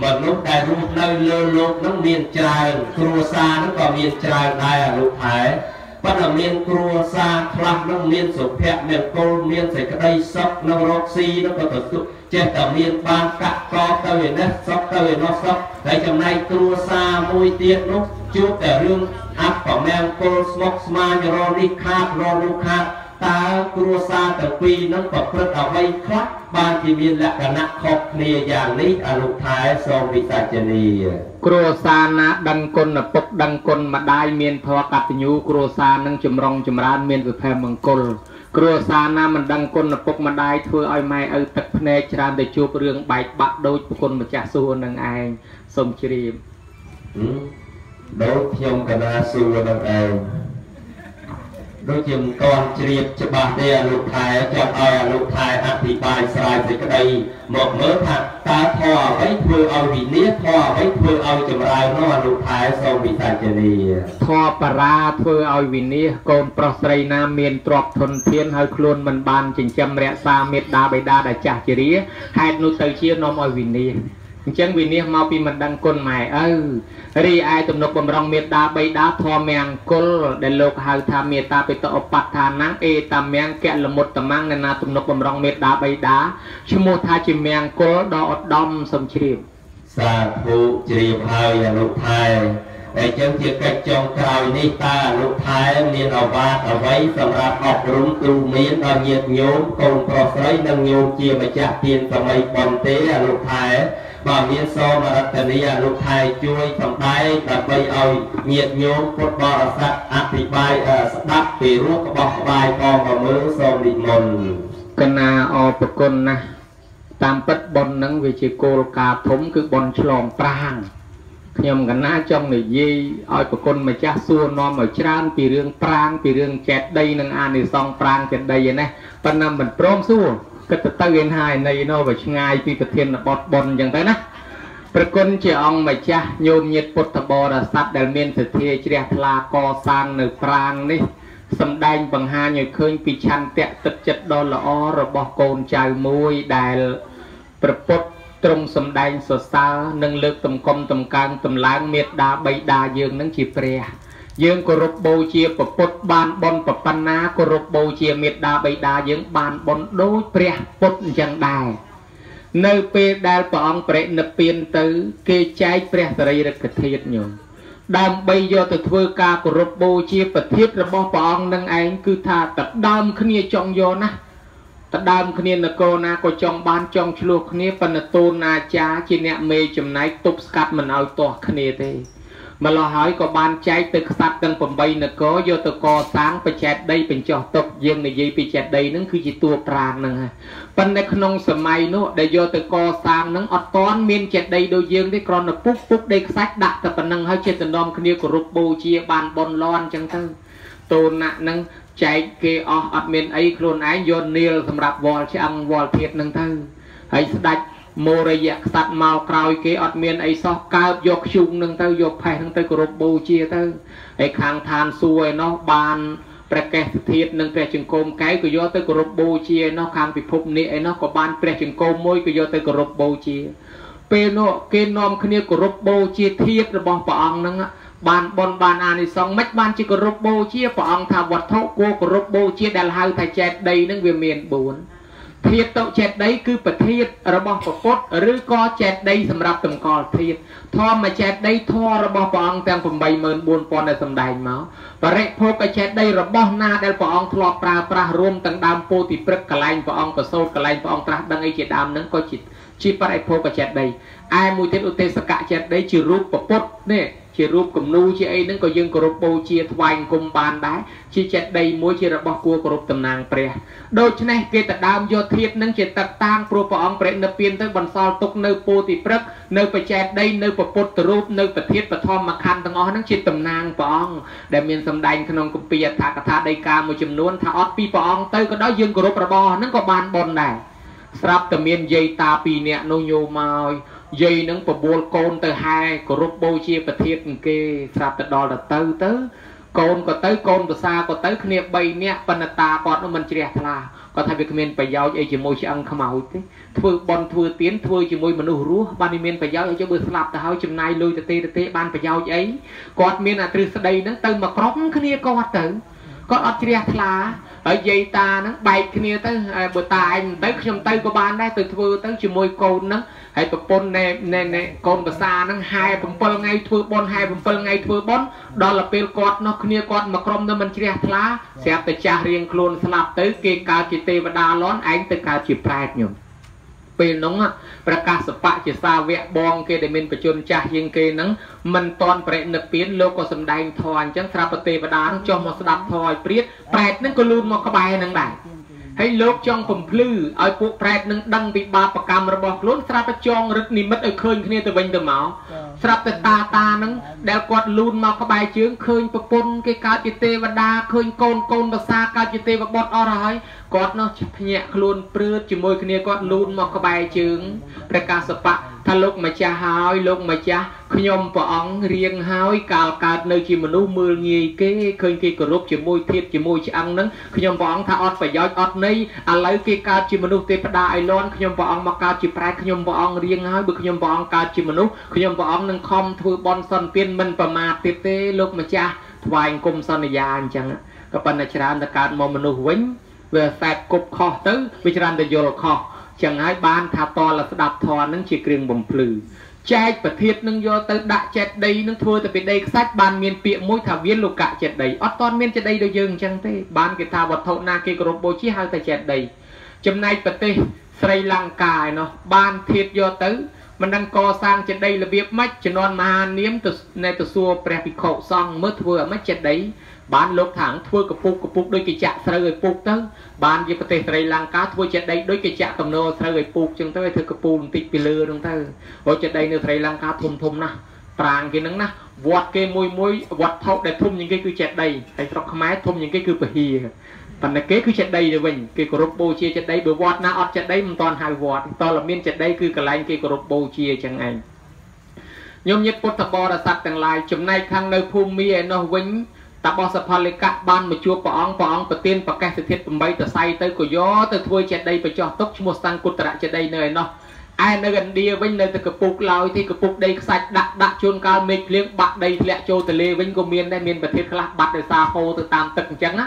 មនុស្សដែលរស់នៅលើលោកនឹងមានច្រើនគ្រួសារនឹងក៏មានច្រើនដែរអនុថែប៉ុន្តែមានគ្រួសារខ្លះនឹងមានសុភមង្គលមានសេចក្តីសុខនឹងរកស៊ីនឹងក៏ទទួលចេះតែមានបានកាក់កទៅឯនេះសុខទៅឯនោះសុខហើយចំណែកគ្រួសារមួយទៀតនោះជួបតែរឿងអបមង្គលស្មុគស្មាញរនេះខាតរនោះខាត តើគ្រួសារទាំងពីរនឹងប្រព្រឹត្តអ្វីខ្លះបានជាមានលក្ខណៈខុសគ្នាយ៉ាងនេះអនុថែសូមវិសាចនីគ្រួសារណាដឹងគុណឪពុកដឹងគុណម្ដាយមានធម៌កតញ្ញូគ្រួសារនឹងចម្រុងចម្រើនមានសុភមង្គលគ្រួសារណាមិនដឹងគុណឪពុកម្ដាយធ្វើឲ្យម៉ែឪទឹកភ្នែកច្រើនទៅជួបរឿងបែកបាក់ដូចប្រគុណម្ចាស់សួរនឹងឯងសូមជ្រាបដូចខ្ញុំកណាសួរនឹងឯង ដូចជាមិនទាន់ជ្រាបច្បាស់ទេអនុថែចាំឲ្យអនុថែអធិប្បាយស្រាយសេចក្តីមកមើលថាតើធម៌អ្វីធ្វើឲ្យវិនិច្ឆ័យធម៌អ្វីធ្វើឲ្យចម្រើននោះអនុថែសូមវិសាចនីធម៌បរាធ្វើឲ្យវិនិច្ឆ័យកូនប្រុសស្រីណាមានទ្រព្យធនធានហើយខ្លួនមិនបានចិញ្ចឹមរក្សាមេត្តាបិតាដែលចាស់ជរាហេតុនោះទៅជានាំឲ្យវិនិច្ឆ័យ អញ្ចឹងវិនិច្ឆ័យមកពីមិនដឹងគុណម៉ែឪរីឯទំនុកបំរុងមេត្តាបៃតាធម្មមង្គលដែលលោកហៅថាមេត្តាបិតឧបដ្ឋានៈអេតាមង្គកលមុតតមង្គណាទំនុកបំរុងមេត្តាបៃតាឈ្មោះថាជាមង្គលដ៏ឧត្តមសំជ្រាបសាធុជ្រាបហើយអនុថែតែចឹងជាកិច្ចចុងក្រោយនេះតើអនុថែមានអវាទអ្វីសម្រាប់អប់រំគ្រូមានដល់ញាតិញោមកូនប្រុសស្រីនិងញោមជាម្ចាស់ទានសម័យប៉ុនទេអនុថែ បើមានសូមរតនីអនុថែជួយសម្ដែងដើម្បីឲ្យញាតិញោមពុទ្ធបរិស័ទអធិប្បាយស្ដាប់ពីរសក្បោះក្បាយផងមកមើលសូមនិមន្តកណាអរប្រគុណណាស់តាមពិតប៉ុននឹងវាជាគោលការណ៍ធំគឺប៉ុនឆ្លងប្រាងខ្ញុំកណាចង់និយាយឲ្យប្រគុណម្ចាស់សួរនាំឲ្យច្រើន ពីរឿងប្រាង ពីរឿងចេតដីនិងអានិសង្សប្រាងចេតដីឯនេះប៉ុន្តែមិនព្រមសួរ គិតទៅទៅឯណាឯណីនោះវាឆ្ងាយពីប្រធានបទប៉ុនអញ្ចឹងទៅណាប្រគុណជាអង្គម្ចាស់ញោមញាតពុទ្ធបរិស័ទដែលមានសទ្ធាជ្រះថ្លាកសាងនៅប្រាងនេះសំដែងបង្ហាញឲ្យឃើញពីឆន្ទៈទឹកចិត្តដ៏ល្អរបស់កូនចៅមួយដែលប្រពុតទ្រង់សំដែងសរសើរនិងលើកតម្កុំតម្កើងតម្លើងមេត្តាបៃតាយើងនឹងជាព្រះ យើងគោរពបូជាពុទ្ធបានបនប្របណ្ណាគោរពបូជាមេត្តាបិតាយើងបានបនដូចព្រះពុទ្ធអញ្ចឹងដែរនៅពេលដែលព្រះអង្គប្រនិព្វានទៅ គេចែកព្រះសរីរកធាតុញោមដើម្បីយកទៅធ្វើការគោរពបូជាប្រធាតរបស់ព្រះអង្គនឹងឯងគឺថាតដើមគ្នាចង់យកណាតដើមគ្នានគរណាក៏ចង់បានចង់ឆ្លោះគ្នាប៉ុន្តែតូនអាចារ្យជាអ្នកមេចំណែកទប់ស្កាត់មិនឲ្យទាស់គ្នាទេ ម្ល៉េះហើយក៏បានចែកទៅខ្សាត់ទាំង8នគរយកទៅកសាងបច្ចេតដីបញ្ចុះទុកយើងនិយាយពីចេតដីហ្នឹងគឺជាតួប្រាងហ្នឹងប៉ុន្តែក្នុងសម័យនោះដែលយកទៅកសាងហ្នឹងអត់តាន់មានចេតដីដូចយើងទេគ្រាន់តែពុកពុកដីខ្សាច់ដាក់តែប៉ុណ្្នឹងហើយចេតនំគ្នាគោរពបូជាបានបនលន់អញ្ចឹងទៅតូនណាក់ហ្នឹងចែកគេអស់អត់មានអីខ្លួនឯងយកនាលសម្រាប់វល់ឆ្អឹងវល់ធៀបហ្នឹងទៅហើយស្ដាច់ មោរយៈខ្សាត់មកក្រោយគេអត់មានអីសោះកើបយកខ្ជុងនឹងទៅយកផេះនឹងទៅគោរពបូជាទៅហើយខាងឋានសួគ៌ឯនោះបានព្រះកេសធាតនិងព្រះចង្គមកែវក៏យកទៅគោរពបូជានោះខាងពិភពនេះឯនោះក៏បានព្រះចង្គមមួយក៏យកទៅគោរពបូជា ពេលនោះគេនាំគ្នាគោរពបូជាធាតរបស់ព្រះអង្គហ្នឹងបានបនបានអានិសង្សមិនបានជាគោរពបូជាព្រះអង្គថាវត្ថុគួរគោរពបូជាដែលហៅថាចេតដីនឹងវាមាន4 ធាតតុចេតដីគឺប្រធាតរបស់ព្រះពុទ្ធឬក៏ចេតដីសម្រាប់តម្កល់ធាតធម្មចេតដីធម៌របស់ព្រះអង្គទាំង84000ដែលសម្ដែងមកបរិភោគចេតដីរបស់ណាដែលព្រះអង្គធ្លាប់ប្រើប្រាស់រួមទាំងដើមពោធិព្រឹកកលែងព្រះអង្គប្រសូតកលែងព្រះអង្គត្រាស់ដឹងអីជាដើមនឹងក៏ជាជាបរិភោគចេតដីឯមួយទៀតឧទេសកចេតដីជារូបព្រះពុទ្ធនេះ ជារូបគំនូជាអីហ្នឹងក៏យើងគោរពបូជាថ្វាយអង្គមបានដែរជាចេតដីមួយជារបស់គួរគោរពតំណាងព្រះដូច្នេះគេទៅដើមយកធាតនឹងជាទឹកតាងព្រោះព្រះអង្គព្រះនិព្វានទៅបន្សល់ទុកនៅពោធិព្រឹកនៅបច្ចេតដីនៅពុទ្ធរូបនៅប្រធាតបឋមខណ្ឌទាំងអស់ហ្នឹងជាតំណាងព្រះអង្គដែលមានសម្ដែងក្នុងគម្ពីរអដ្ឋកថាដីកាមួយចំនួនថាអត់ពីព្រះអង្គទៅក៏ដោយយើងគោរពរបស់ហ្នឹងក៏បានបនដែរស្រាប់តែមានយាយតាពីរនាក់នោះញោមមក យាយនឹងបបួលកូនទៅហែគោរពបូជាប្រធានគេស្រាប់ទៅដល់ទៅទៅទៅកូនក៏ទៅកូនប្រសាក៏ទៅគ្នា3នាក់បណ្ណតាគាត់នោះមិនជ្រះថ្លាគាត់ថាវាគ្មានប្រយោជន៍អីជាមួយឆ្អឹងខ្មោចទេធ្វើបន់ធ្វើទៀនធ្វើជាមួយមនុស្សរស់បានមានប្រយោជន៍ឲ្យចុះបើស្លាប់ទៅហើយចំណាយលុយទៅទេទៅទេបានប្រយោជន៍អីគាត់មានអាទ្រឹស្ដីហ្នឹងទៅមកក្រុមគ្នាគាត់ទៅគាត់អត់ជ្រះថ្លាហើយយាយតាហ្នឹងបែកគ្នាទៅបើតាឯងមិនទៅខ្ញុំទៅក៏បានដែរទៅធ្វើទៅជាមួយកូនហ្នឹង ហើយប្រពន្ធណែណែកូនភាសាហ្នឹងហែ7ថ្ងៃធ្វើបន់ហែ7ថ្ងៃធ្វើបន់ដល់ទៅពេលគាត់នោះគ្នាគាត់មកក្រុមទៅមិនជ្រះថ្លាស្រាប់តែចាស់រៀងខ្លួនស្លាប់ទៅគេកើតជាទេវតាលន់ឯងទៅកើតជាប្រែតញោមពេលនោះប្រកាសបៈជាសាវកបងគេដែលមានបជនចាស់ជាងគេហ្នឹងមិនតន់ប្រេនិព្វានលោកក៏សំដែងធម៌អញ្ចឹងស្រាប់ប្រទេវតាចុះមកស្ដាប់ធម៌ឲ្យព្រាតប្រែតហ្នឹងក៏លូនមកក្បែរហ្នឹងដែរ ហើយលោកចង់កំភ្លឺឲ្យពួកប្រែតនឹងដឹងពីបាបកម្មរបស់ខ្លួនស្រាប់តែចងរឹតនិមិត្តឲ្យឃើញគ្នាទៅវិញទៅមកស្រាប់តែតាតានឹងដែលគាត់លូនមកក្បែរជើងឃើញប្រពន្ធគេកើតជាទេវតាឃើញកូនកូនភាសាកើតជាទេវបុត្រអស់ហើយ គាត់នោះភ្ញាក់ខ្លួនព្រឺតជាមួយគ្នាគាត់លូនមកក្បែរជើងព្រះកាសបៈថាលោកម្ចាស់ហើយលោកម្ចាស់ខ្ញុំព្រះអង្គរៀងហើយកាលកើតនៅជាមនុស្សមើលងាយគេឃើញគេគោរពជាមួយធៀបជាមួយឆ្អឹងហ្នឹងខ្ញុំព្រះអង្គថាអត់ប្រយោជន៍អត់ន័យឥឡូវគេកើតជាមនុស្សទេវតាអីលន់ខ្ញុំព្រះអង្គមកកើតជាប្រែតខ្ញុំព្រះអង្គរៀងហើយបើខ្ញុំព្រះអង្គកើតជាមនុស្សខ្ញុំព្រះអង្គនឹងខំធ្វើបន់សន្តានមិនប្រមាទទៀតទេលោកម្ចាស់ថ្វាយគុំសន្យាអញ្ចឹងក៏ប៉ុន្តែច្រើនតែកើតមកមនុស្សវិញ វាសែបគប់ខុសទៅវាច្រើនតែយល់ខុសចឹងហើយបានថាតលស្ដាប់ធម៌នឹងជាគ្រឿងបំភ្លឺចែកប្រធាតនឹងយកទៅដាក់ចេតដីនឹងធ្វើទៅពីដីខ្សាច់បានមានពាក្យមួយថាវាលោកៈចេតដីអត់តន់មានចេតដីដូចយើងអញ្ចឹងទេបានគេថាវត្ថុណាគេគោរពបូជាហៅតែចេតដីចំណែកប្រទេសស្រីលង្កាឯណោះបានធាតយកទៅមិនដឹងកសាងចេតិយរបៀបម៉េចជំនាន់មហានាមទៅនៅទៅសួរព្រះភិក្ខុសង្ឃមើលធ្វើអ្មេចចេតិយ បានលោកថាងធ្វើកពុកកពុកដូចគេចាក់ស្រូវឲ្យពុកទៅបានជាប្រទេសស្រីលង្កាធ្វើចេតិយដូចគេចាក់កំណោស្រូវឲ្យពុកចឹងទៅឲ្យធ្វើកពូលបន្តិចពីលើហ្នឹងទៅព្រោះចេតិយនៅស្រីលង្កាធំធំណាស់ប្រាងគេហ្នឹងណាវត្តគេមួយមួយវត្តថោកដែលធំជាងគេគឺចេតិយហើយស្រុកខ្មែរធំជាងគេគឺពហិប៉ុន្តែគេគឺចេតិយទៅវិញគេគោរពបូជាចេតិយបើវត្តណាអត់ចេតិយមិនតាន់ហៅវត្តតលមានចេតិយគឺកន្លែងគេគោរពបូជាចឹងឯងញោមញាតពុទ្ធបរិស័ទទាំងឡាយចំណែកខាងនៅភូមិឯនោះវិញ តបសផលិកៈបានមកជួបព្រះអង្គព្រះអង្គប្រទានប្រកាសសិទ្ធិ8តសៃទៅក៏យកទៅធ្វើចេតិយបញ្ចោះទុកឈ្មោះសង្គុត្រៈចេតិយនៅឯនោះឯនៅឥណ្ឌាវិញនៅតែកពុកឡើយទីកពុកដីខ្សាច់ដាក់ដាក់ជួនកាលមេឃភ្លៀងបាក់ដីធ្លាក់ចូលទលេវិញក៏មានដែរមានប្រទេសខ្លះបាត់ដោយសារហូរទៅតាមទឹកអញ្ចឹងណា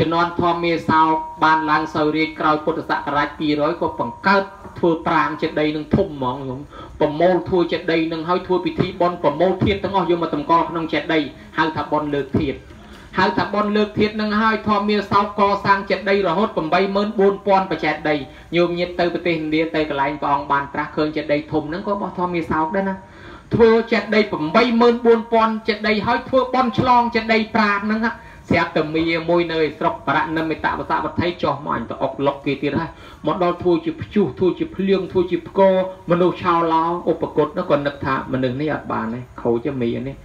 ជំនាន់ធម្មមេសោបានឡើងសោយរាជក្រោយពុទ្ធសករាជ200ក៏បង្កើតធ្វើប្រាងចេតិយនឹងធំហ្មងខ្ញុំប្រមូលធ្វើចេតិយនឹងហើយធ្វើពិធីបន់ប្រមូលធាតទាំងអស់យកមកតម្កល់ក្នុងចេតិយហៅថាបន់លើកធាតហៅថាបនលើកធាតនឹងហើយធម្មមានសោកកសាងចេតិយរហូត84000បច្ចេតិយញោមញាតទៅប្រទេសឥណ្ឌាទៅកន្លែងព្រះអង្គបានត្រាស់ឃើញចេតិយធំហ្នឹងក៏បោះធម្មមានសោកដែរណាធ្វើចេតិយ84000ចេតិយហើយធ្វើបនឆ្លងចេតិយប្រាកហ្នឹង ស្រាប់តែមីមួយនៅស្រុកបរណិមិតវសវត្ថីចោះមកអញទៅអុកលុកគេទៀតហើយមកដល់ធ្វើជាព្យុះធ្វើជាភ្លៀងធ្វើជាផ្គរមនុស្សឆោឡោឧបកុតនោះក៏នឹកថាមនុស្សនេះអត់បានទេខូចមីនេះ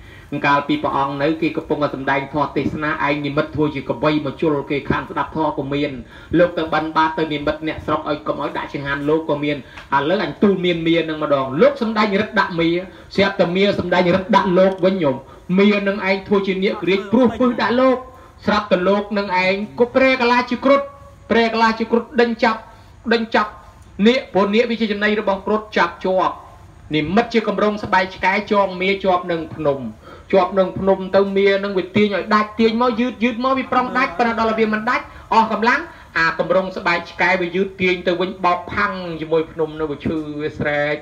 កាលពីព្រះអង្គនៅគេកំពុងតែសម្ដែងធម៌ទេសនាឯងនិមិត្តធ្វើជាកបីមកជុលគេខាងស្ដាប់ធម៌ក៏មានលោកទៅបិណ្ឌបាតទៅនិមិត្តអ្នកស្រុកឲ្យកុំឲ្យដាក់ចង្ហាន់លោកក៏មានឥឡូវអញទូលមានមៀនឹងម្ដងលោកសម្ដែងរិទ្ធដាក់មៀស្រាប់តែមៀសម្ដែងរិទ្ធដាក់លោកវិញញោមមៀនឹងឯងធ្វើជានាគក្រៀកព្រោះពឹសដាក់លោក ស្រាប់តែលោកនឹងឯងគប់ព្រែកលាជាគ្រុតព្រែកលាជាគ្រុតដេញចាប់ដេញចាប់នាគព្រោះនាគវាជាចំណៃរបស់គ្រុតចាប់ជាប់និមិត្តជាកម្រងស្បែកឆ្កែចងមាជាប់នឹងភ្នំជាប់នឹងភ្នំទៅមានឹងវាទាញឲ្យដាច់ទាញមកយឺតយឺតមកវាប្រងដាច់ប៉ុន្តែដល់វាមិនដាច់អស់កម្លាំង អាកម្រងស្បែកឆ្កែវាយឺតទាញទៅវិញបោកផាំងជាមួយភ្នំនៅវាឈឺវាស្រែក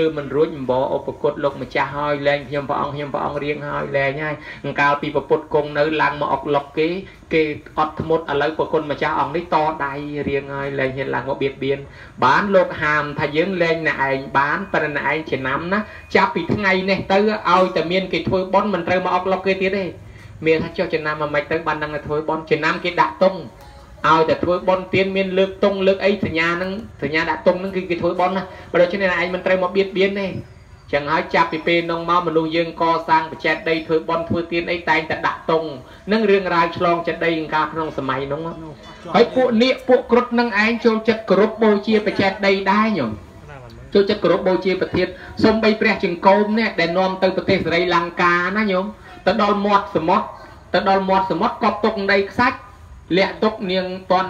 ឬមិនរួចអំបឧបគុតលោកម្ចាស់ហើយលែងខ្ញុំព្រះអង្គខ្ញុំព្រះអង្គរៀងហើយលែងហើយអង្កាលពីប្រពុតគង់នៅឡើងមកអុកលុកគេគេអត់ធ្មត់ឥឡូវប្រគុណម្ចាស់អង្គនេះតដៃរៀងហើយលែងហ៊ានឡើងមកបៀតបៀនបានលោកហាមថាយើងលែងអ្នកឯងបានប៉ុន្តែអ្នកឯងចំណាំណាចាប់ពីថ្ងៃនេះទៅឲ្យតែមានគេធ្វើបន់មិនត្រូវមកអុកលុកគេទៀតទេមានថាចុះចំណាំមកមិនទៅបាននឹងធ្វើបន់ចំណាំគេដាក់តុង ឲ្យតែធ្វើបន់ទៀនមានលើកតុងលើកអីសញ្ញាហ្នឹងសញ្ញាដាក់តុងហ្នឹងគឺគេធ្វើបន់ណាបើដូច្នេះឯងមិនត្រូវមកបៀតបៀនទេចឹងហើយចាប់ពីពេលនោះមកមនុស្សយើងកសាងបច្ចេកដីធ្វើបន់ធ្វើទៀនអីតែងតែដាក់តុងនឹងរឿងរ៉ាវឆ្លងចិត្តដីកាលក្នុងសម័យនោះហើយពួកនាគពួកគ្រុឌនឹងឯងចូលចិត្តគោរពបូជាបច្ចេកដីដែរញោមចូលចិត្តគោរពបូជាប្រធានសំបីព្រះចង្កូមនេះដែលនាំទៅប្រទេសសេរីលង្កាណាញោមទៅដល់មាត់សមុទ្រទៅដល់មាត់សមុទ្រកប់ទុកដីខ្សាច់ លាក់ទុកនាងតន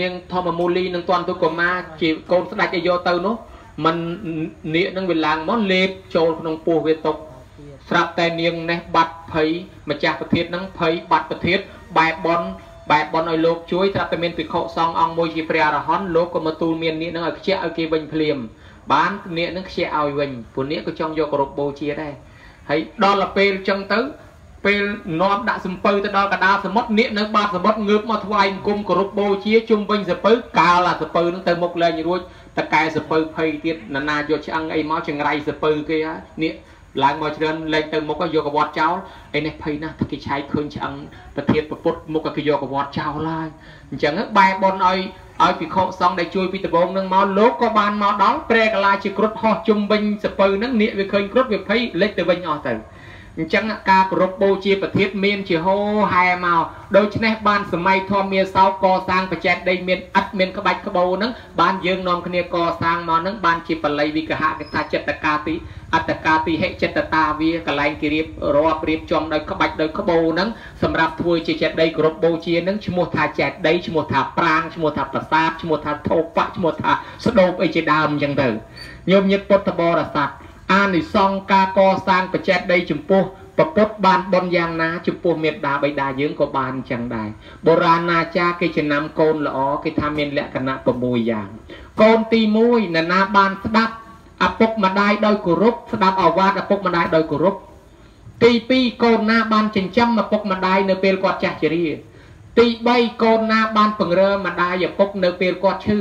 នាងធម្មមូលីនឹងតនទុកកុមារជាកូនស្ដេចឲ្យយកទៅនោះมันនាគនឹងវាឡើងមកលេបចូលក្នុងពោះវាទុកស្រាប់តែនាងនេះបាត់ភ័យម្ចាស់ប្រធាននឹងភ័យបាត់ប្រធានបែបបនបែបបនឲ្យលោកជួយត្រាប់តែមានភិក្ខុសង្ឃអង្គមួយជាព្រះអរហន្តលោកក៏មកទូលមាននាគនឹងឲ្យខ្ជាក់ឲ្យគេវិញភ្លាមបាននាគនឹងខ្ជាក់ឲ្យវិញពួកនាគក៏ចង់យកគោរពបូជាដែរហើយដល់ទៅពេលចឹងទៅ ពេលនាំដាក់សំពៅទៅដល់កដាលសមុទ្រនាគនៅបាតសមុទ្รงើបមកថ្វាយអង្គមគោរពបូជាជុំវិញសពៅកាលអាសពៅនឹងទៅមុខលែងរួចតកែសពៅភ័យទៀតណានាយកឆ្អឹងអីមកចង្រៃសពៅគេហើយនាគឡើងមកច្រើនលេងទៅមុខយកកវត្តចោលអីនេះភ័យណាស់តែគេឆែកឃើញឆ្អឹងប្រធានប្រពុតមុខគេយកកវត្តចោលហើយអញ្ចឹងបែបនឲ្យឲ្យពិខុសង្ឃដែលជួយពីដបងនឹងមកលោកក៏បានមកដល់ព្រះកលាជាគ្រុឌហោះជុំវិញសពៅនឹងនាគវាឃើញគ្រុឌវាភ័យលេចទៅវិញអស់ទៅ អញ្ចឹងការគោរពបូជាប្រធានមានជាហោហែមកដូច្នេះបានសម័យធម្មមាសោកសាងបច្ចេកដីមានអិតមានក្បាច់ក្បូរហ្នឹងបានយើងនាំគ្នាកសាងមកហ្នឹងបានជាបល័យវិកហកថាចិត្តកាទីអត្តកាទីហិចិត្តតាវាកលែងគិរៀបរាប់រៀបចំដោយក្បាច់ដោយក្បូរហ្នឹងសម្រាប់ធ្វើជាចេតដីគោរពបូជាហ្នឹងឈ្មោះថាចេតដីឈ្មោះថាប្រាងឈ្មោះថាប្រាសាទឈ្មោះថាធោបៈឈ្មោះថាស្ដោបអីជាដើមអញ្ចឹងទៅញោមញាតពុទ្ធបរិស័ទ អានិសង្ឃការកសាងបច្ចេកដីចំពោះប្រពុតបានបនយ៉ាងណាចំពោះមេត្តាបិតាយើងក៏បានអញ្ចឹងដែរបុរាណអាចារ្យគេចំណាំកូនល្អគេថាមានលក្ខណៈ6យ៉ាង កូនទី1នរណាបានស្ដាប់ឪពុកម្ដាយដោយគោរពស្ដាប់អវាទឪពុកម្ដាយដោយគោរពទី2កូនណាបានចិញ្ចឹមឪពុកម្ដាយនៅពេលគាត់ចាស់ជរាទី3កូនណាបានពង្រើម្ដាយឪពុកនៅពេលគាត់ឈឺ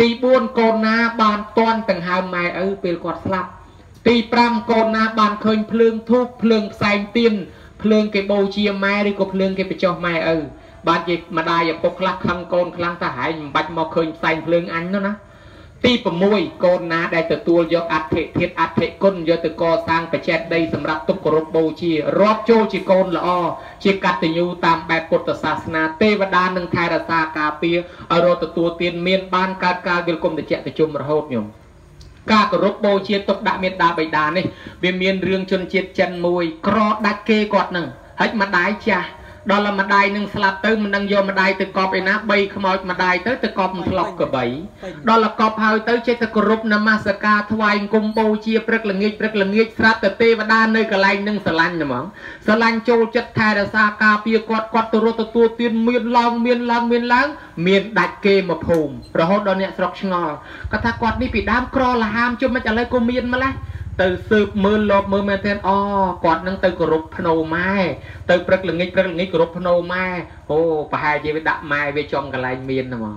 ទី4កូនណាបានតន់ដង្ហើមម៉ែឪពេលគាត់ស្លាប់ ទី5កូនណាបានឃើញភ្លើងធូបភ្លើងផ្សែងទៀនភ្លើងគេបូជាម៉ែឬក៏ភ្លើងគេបញ្ចុះម៉ែឪបានជាម្ដាយឪពុកខ្លះខឹងកូនខ្លាំងតែហែងមិនបាច់មកឃើញផ្សែងភ្លើងអញនោះណាទី6កូនណាដែលទទួលយកអធិធិអធិគុណយកទៅកសាងបច្ចេកដីសម្រាប់ទុកគោរពបូជារាប់ចូលជាកូនល្អជាកតញ្ញូតាមបែបពុទ្ធសាសនាទេវតានឹងថែរក្សាការពារឲ្យរត់ទទួលទានមានបានកើតការវិលគុំតិចតិជុំរហូតញោម ការគោរពបូជាទុកដាក់មេត្តាបិតានេះវាមានរឿងជនជាតិចិនមួយ ក្រដាច់គេគាត់នឹងហិចម្ដាយចាស់ ដល់ម្ដាយនឹងស្លាប់ទៅមិនដឹងយកម្ដាយទៅកប់ឯណាបីខ្មោចម្ដាយទៅទៅកប់ផ្លុកកបីដល់កប់ហើយទៅចេះតែគោរពនមស្ការថ្វាយអង្គមបូជាព្រឹកល្ងាចព្រឹកល្ងាចស្រាប់តែទេវតានៅកន្លែងនឹងស្រឡាញ់ហ្មងស្រឡាញ់ចូលចិត្តថែរក្សាការពារគាត់គាត់ទៅរត់ទទួលទានមានឡើងមានឡើងមានឡើងមានដាច់គេមកភូមិរហូតដល់អ្នកស្រុកឆ្ងល់គាត់ថាគាត់នេះពីដើមក្រលហាមជុំមិនឥឡូវក៏មានម្លេះ ទៅស៊ើបមើលលបមើលមែនទេអូគាត់នឹងទៅគោរពភ្នោម៉ែទៅព្រឹកល្ងាចព្រឹកល្ងាចគោរពភ្នោម៉ែអូប្រហែលជាវាដាក់ម៉ែវាចំកន្លែងមានហ្មង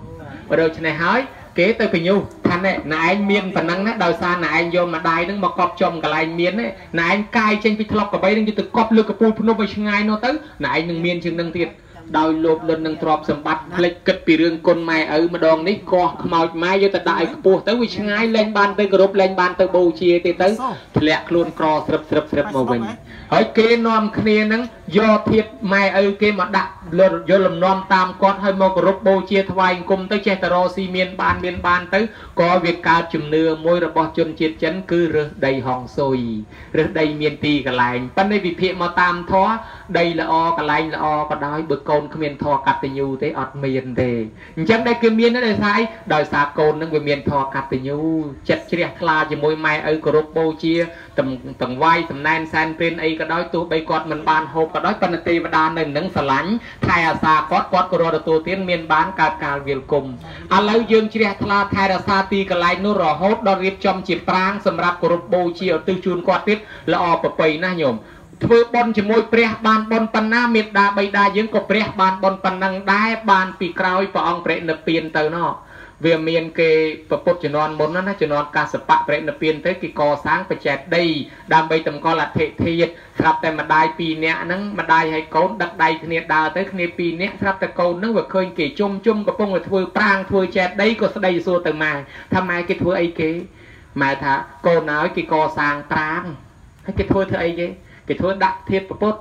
បើដូច្នេះហើយគេទៅកញ្ញុថាណែណែឯងមានប៉ុណ្ណឹងណាដោយសារណែឯងយកម្ដាយនឹងមកកប់ចំកន្លែងមានណែឯងកាយចេញពីធ្លប់កបីនឹងទៅកប់លើកពូលភ្នំឲ្យឆ្ងាយនោះទៅណែឯងនឹងមានជាងនឹងទៀត ដោយលោភលន់នឹងទ្រព្យសម្បត្តិផ្លេចគិតពីរឿងគុណម៉ែឪម្ដងនេះកោះខ្មោចម៉ែយកទៅដាក់ឲ្យខ្ពស់ទៅវាឆ្ងាយលែងបានទៅគោរពលែងបានទៅបូជាទេទៅធ្លាក់ខ្លួនក្រស្រឹបស្រឹបស្រឹបមកវិញហើយគេនាំគ្នានឹងយកធៀបម៉ែឪគេមកដាក់យកលំនាំតាមគាត់ហើយមកគោរពបូជាថ្វាយអង្គមទៅចេះតែរកស៊ីមានបានមានបានទៅក៏វាកើតជំនឿមួយរបស់ជនជាតិចិនគឺរើសដីហងស៊ុយរើសដីមានទីកន្លែងប៉ុន្តែវិភាគមកតាមធម៌ដីល្អកន្លែងល្អក៏ដោយបើកូនគ្មានធម៌កតញ្ញូទេអត់មានទេអញ្ចឹងដែលគេមានដោយសារដោយសារកូននឹងវាមានធម៌កតញ្ញូចិត្តជ្រះថ្លាជាមួយម៉ែឪគោរពបូជាទាំងវាយសំណែនសែនព្រានអីក៏ដោយទោះបីគាត់មិនបានហូបក៏ដោយប៉ុន្តែទេវតានៅនឹងស្រឡាញ់ថែអាសាគាត់គាត់ក៏រត់ទទួលទានមានបានកើតកាលវាលគុំឥឡូវយើងជ្រះថ្លាថែរក្សាទីកន្លែងនោះរហូតដល់រៀបចំជាប្រាងសម្រាប់គោរពបូជាឧទ្ទិសជូនគាត់ទៀតល្អប្រពៃណាស់ញោម ធ្វើបន់ជាមួយព្រះបានបន់ប៉ុណ្ណាមេត្តាបិតាយើងក៏ព្រះបានបន់ប៉ុណ្ណឹងដែរបានពីក្រោយព្រះអង្គព្រះនិព្វានទៅណោះវាមានគេប្រពុតជំនាន់មុនណាជំនាន់កាសបៈប្រេនិព្វានទៅគេកសាងបច្ចេកដីដើម្បីតម្កល់អធិធាតស្រាប់តែម្ដាយពីរនាក់ហ្នឹងម្ដាយឲ្យកូនដឹកដៃគ្នាដើរទៅគ្នាពីរនាក់ស្រាប់តែកូនហ្នឹងវាឃើញគេជុំជុំកំពុងតែធ្វើប្រាងធ្វើចេតដីក៏ស្ដីសួរទៅម៉ែថាម៉ែគេធ្វើអីគេម៉ែថាកូនហើយគេកសាងប្រាងហើយគេធ្វើធ្វើអីគេ គេធ្វើដាក់ធាតប្រពុត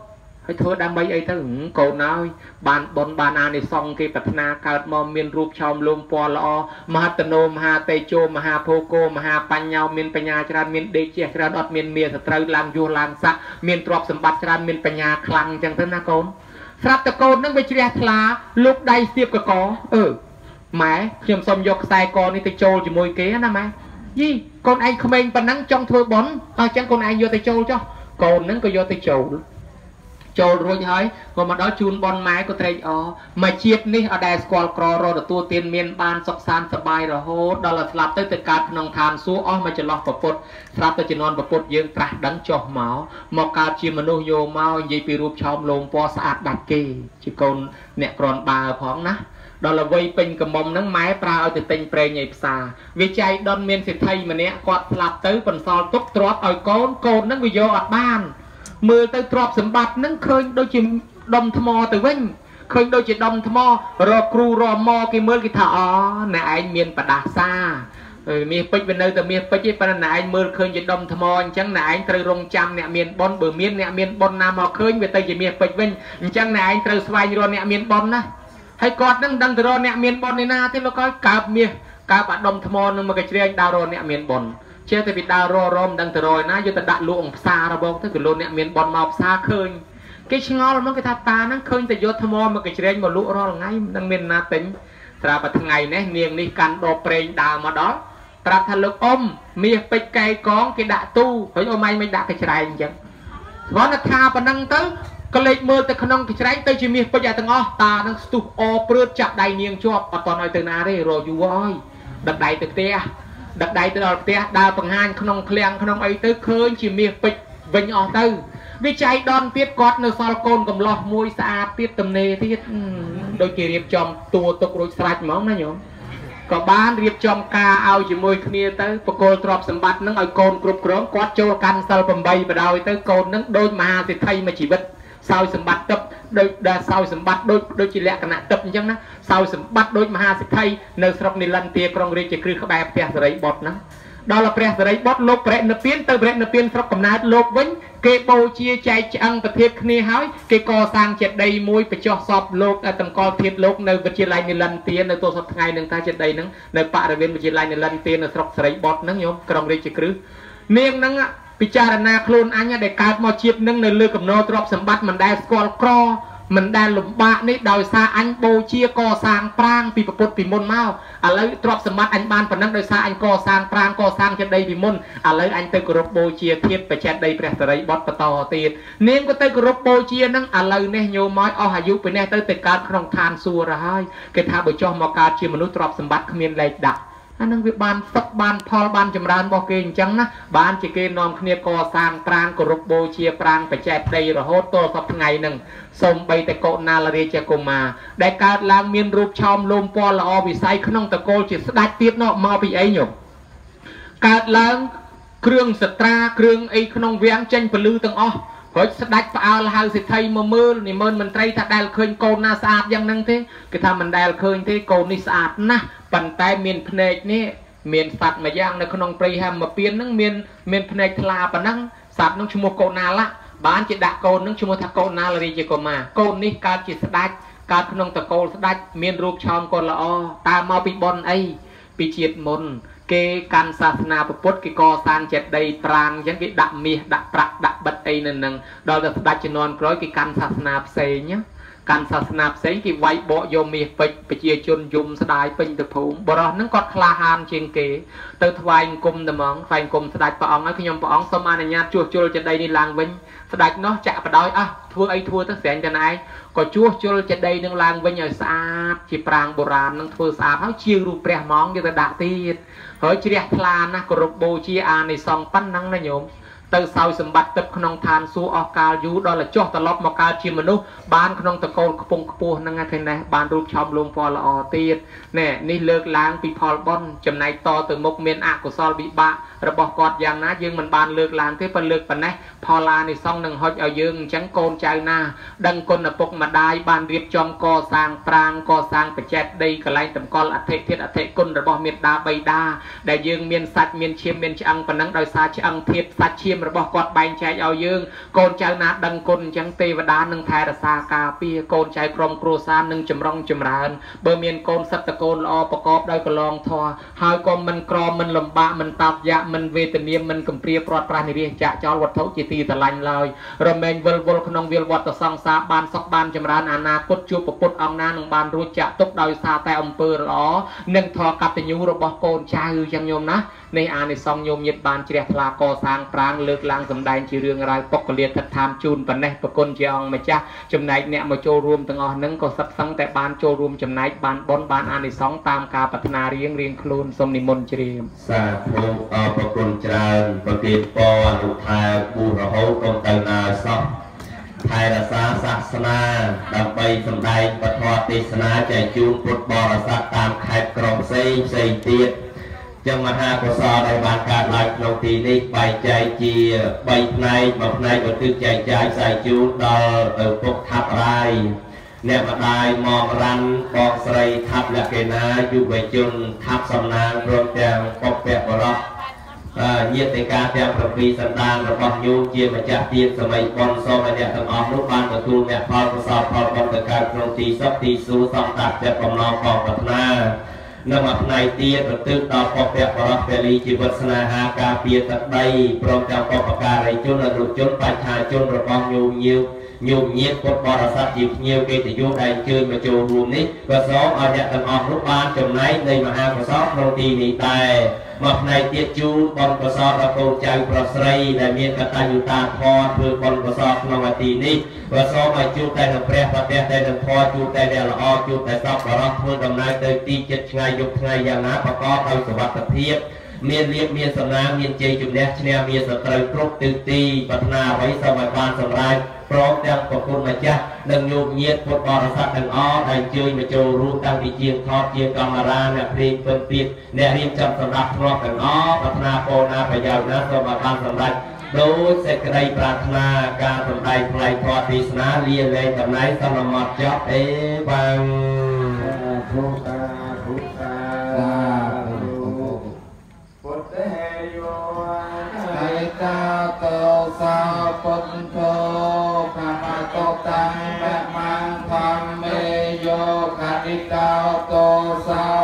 ហើយធ្វើដើម្បីអីទៅកូនហើយបានបនបានអានិសង្ឃគេប្រាថ្នាកើតមកមានរូបឆោមលំពណ៌ល្អមហតនោមហាតេជោមហាភោគោមហាបញ្ញោមានបញ្ញាច្រើនមានដេកជះច្រើនអត់មានមាសត្រូវឡើងយោះឡើងស័កមានទ្រព្យសម្បត្តិច្រើនមានបញ្ញាខ្លាំងអញ្ចឹងទៅណាកូនស្រាប់តកូននឹងវាជ្រះថ្លាលុបដៃស្ទាបកកអឺម៉ែខ្ញុំសុំយកខ្សែកនេះទៅចូលជាមួយគេណាម៉ែយីកូនឯងក្មេងប៉ុណ្ណឹងចង់ធ្វើបន់អញ្ចឹងកូនឯងយកទៅចូលចុះ កូននឹងក៏យកទៅចូលចូលរួចហើយក៏មកដល់ជូនបនម៉ែក៏ត្រេកអរមកជាតិនេះអត់ដែលស្គាល់ក្ររទទួលទានមានបានសុខសាន្តសប្បាយរហូតដល់តែស្លាប់ទៅទៅកើតក្នុងឋានសួគ៌អស់មកចន្លោះប្រពុតស្រាប់តែជំនាន់ប្រពុតយើងត្រាស់ដឹងចុះមកមកកើតជាមនុស្សយកមកនិយាយពីរូបឆោមលងពណ៌ស្អាតដាច់គេជាកូនអ្នកក្រនបើផងណា ដល់អ្វីពេញកំមុំហ្នឹងម៉ែប្រើឲ្យទៅទិញប្រេងឲ្យផ្សារវាចៃដុនមានសិទ្ធិម្នាក់គាត់ស្លាប់ទៅបន្សល់ទុកទ្រព្យឲ្យកូនកូនហ្នឹងវាយកអត់បានមើលទៅទ្រព្យសម្បត្តិហ្នឹងឃើញដូចជាដុំថ្មទៅវិញឃើញដូចជាដុំថ្មរកគ្រូរមមកគេមើលគេថាអូអ្នកឯងមានបដាសាមាសពេជ្រវានៅតែមាសពេជ្រទេប៉ុន្តែអ្នកឯងមើលឃើញជាដុំថ្មអញ្ចឹងអ្នកឯងត្រូវរងចាំអ្នកមានបុណ្យបើមានអ្នកមានបុណ្យណាមកឃើញវាទៅជាមាសពេជ្រវិញអញ្ចឹងអ្នកឯងត្រូវស្វែងរកអ្នកមានបុណ្យណា ហើយគាត់នឹងដឹងទៅរកអ្នកមានបុណ្យនេះណាទេលោកកកើបមាសកើបអាដុំថ្មនឹងមកកជ្រៀងដើររកអ្នកមានបុណ្យចេះតែពីដើរររមដឹងទៅរយណាយកទៅដាក់លក់អង្គផ្សាររបស់ទៅក៏លោកអ្នកមានបនមកផ្សារឃើញគេឆ្ងល់មកគេថាតាហ្នឹងឃើញតែយកថ្មមកកជ្រែងមកលក់រាល់ថ្ងៃមិនមានណាទិញត្រាប់តែថ្ងៃនេះនាងនេះកាន់ដបប្រេងដើរមកដល់ប្រាប់ថាលោកអ៊ំមាសពេជ្រកែកងគេដាក់ទូហើយអ៊ំឯងមិនដាក់កជ្រែងអញ្ចឹងគ្រាន់តែថាប៉ុណ្ណឹងទៅ ក៏លេចមើលទៅក្នុងកជ្រែងទៅជាមាសពេជ្រទាំងអស់តានឹងស្ទុះអព្រឺតចាប់ដៃនាងជាប់អត់តន់ឲ្យទៅណាទេរយូរហើយដឹកដៃទៅផ្ទះដឹកដៃទៅដល់ផ្ទះដើរបង្ហាញក្នុងឃ្លាំងក្នុងអីទៅឃើញជាមាសពេជ្រវិញអស់ទៅវាចៃដនទៀតគាត់នៅសល់កូនកំឡោះមួយស្អាតទៀតទំនេរទៀតដូចគេរៀបចំតួទុករួចស្រេចហ្មងណាញោមក៏បានរៀបចំការឲ្យជាមួយគ្នាទៅបកគលទ្រព្យសម្បត្តិនឹងឲ្យកូនគ្រប់គ្រងគាត់ចូលកាន់សិល8បដោយទៅកូននឹងដូចមហាសិទ្ធិមួយជីវិត សោយសម្បត្តិទឹកដូចដែលសោយសម្បត្តិដូចដូចជាលក្ខណៈទឹកអញ្ចឹងណាសោយសម្បត្តិដូចមហាសិទ្ធិនៅស្រុកនីលន្ទាក្រុងរាជគ្រឹះក្បែរផ្ទះសេរីបុតហ្នឹងដល់ព្រះសេរីបុតលោកប្រនិព្វានទៅព្រះនិព្វានស្រុកកំណើតលោកវិញគេបូជាចែកឆ្អឹងប្រធានគ្នាហើយគេកសាងចេតិយមួយបញ្ចុះសពលោកតម្កល់ធាតលោកនៅវិទ្យាល័យនីលន្ទានៅទោសពថ្ងៃនឹងថាចេតិយហ្នឹងនៅបរិវេណវិទ្យាល័យនីលន្ទានៅស្រុកសេរីបុតហ្នឹងញោមក្រុងរាជគ្រឹះនាងហ្នឹង ពិចារណាខ្លួនអញដែលកើតមកជាតិនឹងនៅលើកំណោទ្រព្យសម្បត្តិមិនដែលស្គាល់ក្រមិនដែលលំបាកនេះដោយសារអញបូជាកសាងប្រាង្គពីពុទ្ធពីមុនមកឥឡូវទ្រព្យសម្បត្តិអញបានប៉ុណ្ណឹងដោយសារអញកសាងប្រាង្គកសាងចេតិយពីមុនឥឡូវអញទៅគោរពបូជាធាតុបច្ចេតិយព្រះសរិបុត្របន្តទៀតនាងក៏ទៅគោរពបូជានឹងឥឡូវនេះញោមមកអស់អាយុពីនេះទៅទៅកើតក្នុងឋានសួគ៌ទៅហើយគេថាបើចុះមកកើតជាមនុស្សទ្រព្យសម្បត្តិគ្មានលេខដាក់ អានឹងវាបានសុខបានផលបានចម្រើនរបស់គេអញ្ចឹងណាបានជាគេនាំគ្នាកសាងប្រាង្គគោរពបូជាប្រាង្គបច្ចេកដីរហូតទល់សពថ្ងៃហ្នឹងសូមបីតកោណាលរាជកុមារដែលកើតឡើងមានរូបឆោមលោមពណ៌ល្អវិស័យក្នុងតកូលជាស្ដេចទៀតនោះមកពីអីញោមកើតឡើងគ្រឿងសត្រាគ្រឿងអីក្នុងវាំងចេញពលឺទាំងអស់រួចស្ដាច់ផ្អើលហៅសិទ្ធិមកមើលនិមន្តមន្ត្រីថាដែលឃើញកូនណាស្អាតយ៉ាងហ្នឹងទេគេថាមិនដែលឃើញទេកូននេះស្អាតណាស់ ប៉ុន្តែមានភ្នែកនេះមានសត្វមួយយ៉ាងនៅក្នុងព្រៃហមពៀនហ្នឹងមានមានភ្នែកថ្លាប៉ុណ្ណឹងសត្វហ្នឹងឈ្មោះកូនណាឡាបានជាដាក់កូនហ្នឹងឈ្មោះថាកូនណាលរាជកុមារកូននេះកើតជាស្ដាច់កើតក្នុងតកូលស្ដាច់មានរូបឆោមកូនល្អតើមកពីប៉ុនអីពីជាតិមុន គេកាន់សាសនាពុទ្ធគេកសាងចេតិយប្រាង្គអញ្ចឹងគេដាក់មាសដាក់ប្រាក់ដាក់បិទអីនៅនឹងដល់តែស្ដេចជំនាន់ក្រោយគេកាន់សាសនាផ្សេងណា កាន់សាសនាផ្សេងគេវាយបកយកមាសពេជ្រប្រជាជនយំស្ដាយពេញទៅភូមិបរោះហ្នឹងគាត់ក្លាហានជាងគេទៅថ្វាយអង្គមតែហ្មងថ្វាយអង្គមស្ដេចព្រះអង្គហើយខ្ញុំព្រះអង្គសូមអនុញ្ញាតជួសជុលចេតិយនេះឡើងវិញស្ដេចនោះចាក់បដ ாய் អះធ្វើអីធ្វើទៅស្រែងតែណែក៏ជួសជុលចេតិយនឹងឡើងវិញឲ្យស្អាតជាប្រាង្គបុរាណនឹងធ្វើស្អាតហើយជាងរូបព្រះហ្មងយកទៅដាក់ទៀតហើយជ្រះថ្លាណាស់គោរពបូជាអានិសង្សប៉ុណ្ណឹងណាញោម ទៅសោយសម្បត្តិទឹកក្នុងឋានសួគ៌អស់កាលយូរដល់តែចុះត្រឡប់មកកើតជាមនុស្សបានក្នុងតកូលខ្ពង់ខ្ពស់ហ្នឹងឯណេះបានរូបឆោមលងពណ៌ល្អទៀតណែនេះលើកឡើងពីផលបុណ្យចំណែកតទៅមុខមានអកុសលវិបាករបស់គាត់យ៉ាងណាយើងមិនបានលើកឡើងទេប៉ុន្តែលើកប៉ុណ្ណេះផលឡានិសងនឹងហុចឲ្យយើងអញ្ចឹងកូនចៅណា ដឹងគុណឪពុកម្ដាយបានរៀបចំកសាងប្រាង្គកសាងបច្ចេកដីកន្លែងតម្កល់អធិធិអធិគុណរបស់មេត្តាបៃតាដែលយើងមានសាច់មានឈាមមានឆ្អឹងប៉ុណ្ណឹងដោយសារឆ្អឹងធៀបសាច់ឈាមរបស់គាត់បែងចែកឲ្យយើងកូនចៅណាដឹងគុណអញ្ចឹងទេវតានឹងថែរក្សាការពារកូនចៅក្រុមគ្រួសារនឹងចម្រុងចម្រើនបើមានកូនសិទ្ធិកូនល្អប្រកបដោយកលងធម៌ហើយក៏មិនក្រមិនលំបាកមិនតាប់យ៉ាក់មិនវេទនាមិនកំព្រាព្រាត់ប្រាសនិរិះចាក់ចោលវត្ថុជាទីស្រឡាញ់ឡើយរមែងវិលវល់ក្នុងវិលវត្តសង្សារបានសុខបានចម្រើនអនាគតជួបពុទ្ធអង្គណានឹងបានរួចចាក់ទុកដោយសារតែអំពើល្អនិងធម៌កតញ្ញូរបស់កូនចៅចឹងញោមណានេះអានិសង្សញោមញាតបានជ្រះថ្លាកសាងប្រាងលើកឡើងសម្ដែងជារឿងរ៉ាវពុកកលាថិដ្ឋានជូនប៉ុណ្ណេះប្រគុណជាអង្គម្ចាស់ចំណែកអ្នកមកចូលរួមទាំងអស់ហ្នឹងក៏សិតសឹងតែបានចូលរួមចំណែកបានបនបានអានិសង្សតាមការប្រាថ្នារៀងរៀងខ្លួនសូមនិមន្តជ្រាបសាធុអរប្រគុណច្រើនប្រទានពរអនុថែបួសរហូតកុំទៅណាសោះថែរក្សាសាសនាដើម្បីសម្ដែងពធទេសនាចែកជូនពុទ្ធបរិស័ទតាមខេត្តក្រុងផ្សេងផ្សេងទៀត ចឹងមហាកុសលដែលបានកើតឡើងក្នុងទីនេះបែងចែកជា3ផ្នែកមួយផ្នែកឧទ្ទិសចែកចាយផ្សាយជូនដល់ឪពុកថាប់រាយអ្នកម្ដាយមករ៉ាន់បងស្រីថាប់លក្ខិណាយុវជនថាប់សំណាងព្រមទាំងពុកពៈបរោះញាតិការទាំង7សន្តានរបស់ញោមជាម្ចាស់ទានសម័យប៉ុនសូមឲ្យអ្នកទាំងអស់នោះបានទទួលអ្នកផលកុសលផលបុណ្យទៅកើតក្នុងទីសុខទីសួគ៌សំតាប់ចិត្តបំណងផងប្រាថ្នា នៅមួយផ្នែកទៀតរទឹកដល់ពពកបរោះពលីជីវិតស្នេហាការពារទឹកដីព្រមទាំងបពការីជនអនុជនបច្ឆាជនរបស់ញោមញៀវញោមញាតពុទ្ធបរិស័ទជាភ្ញៀវកិត្តិយសដែលអញ្ជើញមកចូលរួមនេះក៏សូមឲ្យអ្នកទាំងអស់នោះបានចំណែកនៃមហាកុសលក្នុងទីនេះដែរ មកផ្នែកទៀតជូនបុណ្យកុសលដល់កូនចៅប្រុសស្រីដែលមានកតញ្ញុតាធម៌ធ្វើបុណ្យកុសលក្នុងអាទីនេះក៏សូមឲ្យជួបតែនឹងព្រះប្រទេសតែនឹងធម៌ជួបតែអ្នកល្អជួបតែសពបរោះធ្វើដំណើរទៅទីចិត្តឆ្ងាយយប់ថ្ងៃយ៉ាងណាប្រកបដោយសុវត្ថិភាពមានលៀបមានសំណាងមានជ័យជំនះឈ្នះមានសត្រូវគ្រប់ទិសទីប្រាថ្នាអ្វីសូមឲ្យបានសម្រេចព្រមទាំងប្រគុណម្ចាស់ និងញោមញាតពុទ្ធបរិស័ទទាំងអស់ដែលអញ្ជើញមកចូលរួមតាំងពីជាងថតជាកាមេរ៉ាអ្នកព្រៀងពិនទៀតអ្នករៀបចំសម្រាប់ធ្នាប់ទាំងអស់ប្រាថ្នាពោណាប្រយោជន៍ណាសូមឲ្យបានសម្រេចដោយសេចក្តីប្រាថ្នាការសម្ដែងផ្លៃធម៌ទេសនាលាលែងតំណែងសន្មត់ចប់អេបាំងធុសា อิตาโตสาว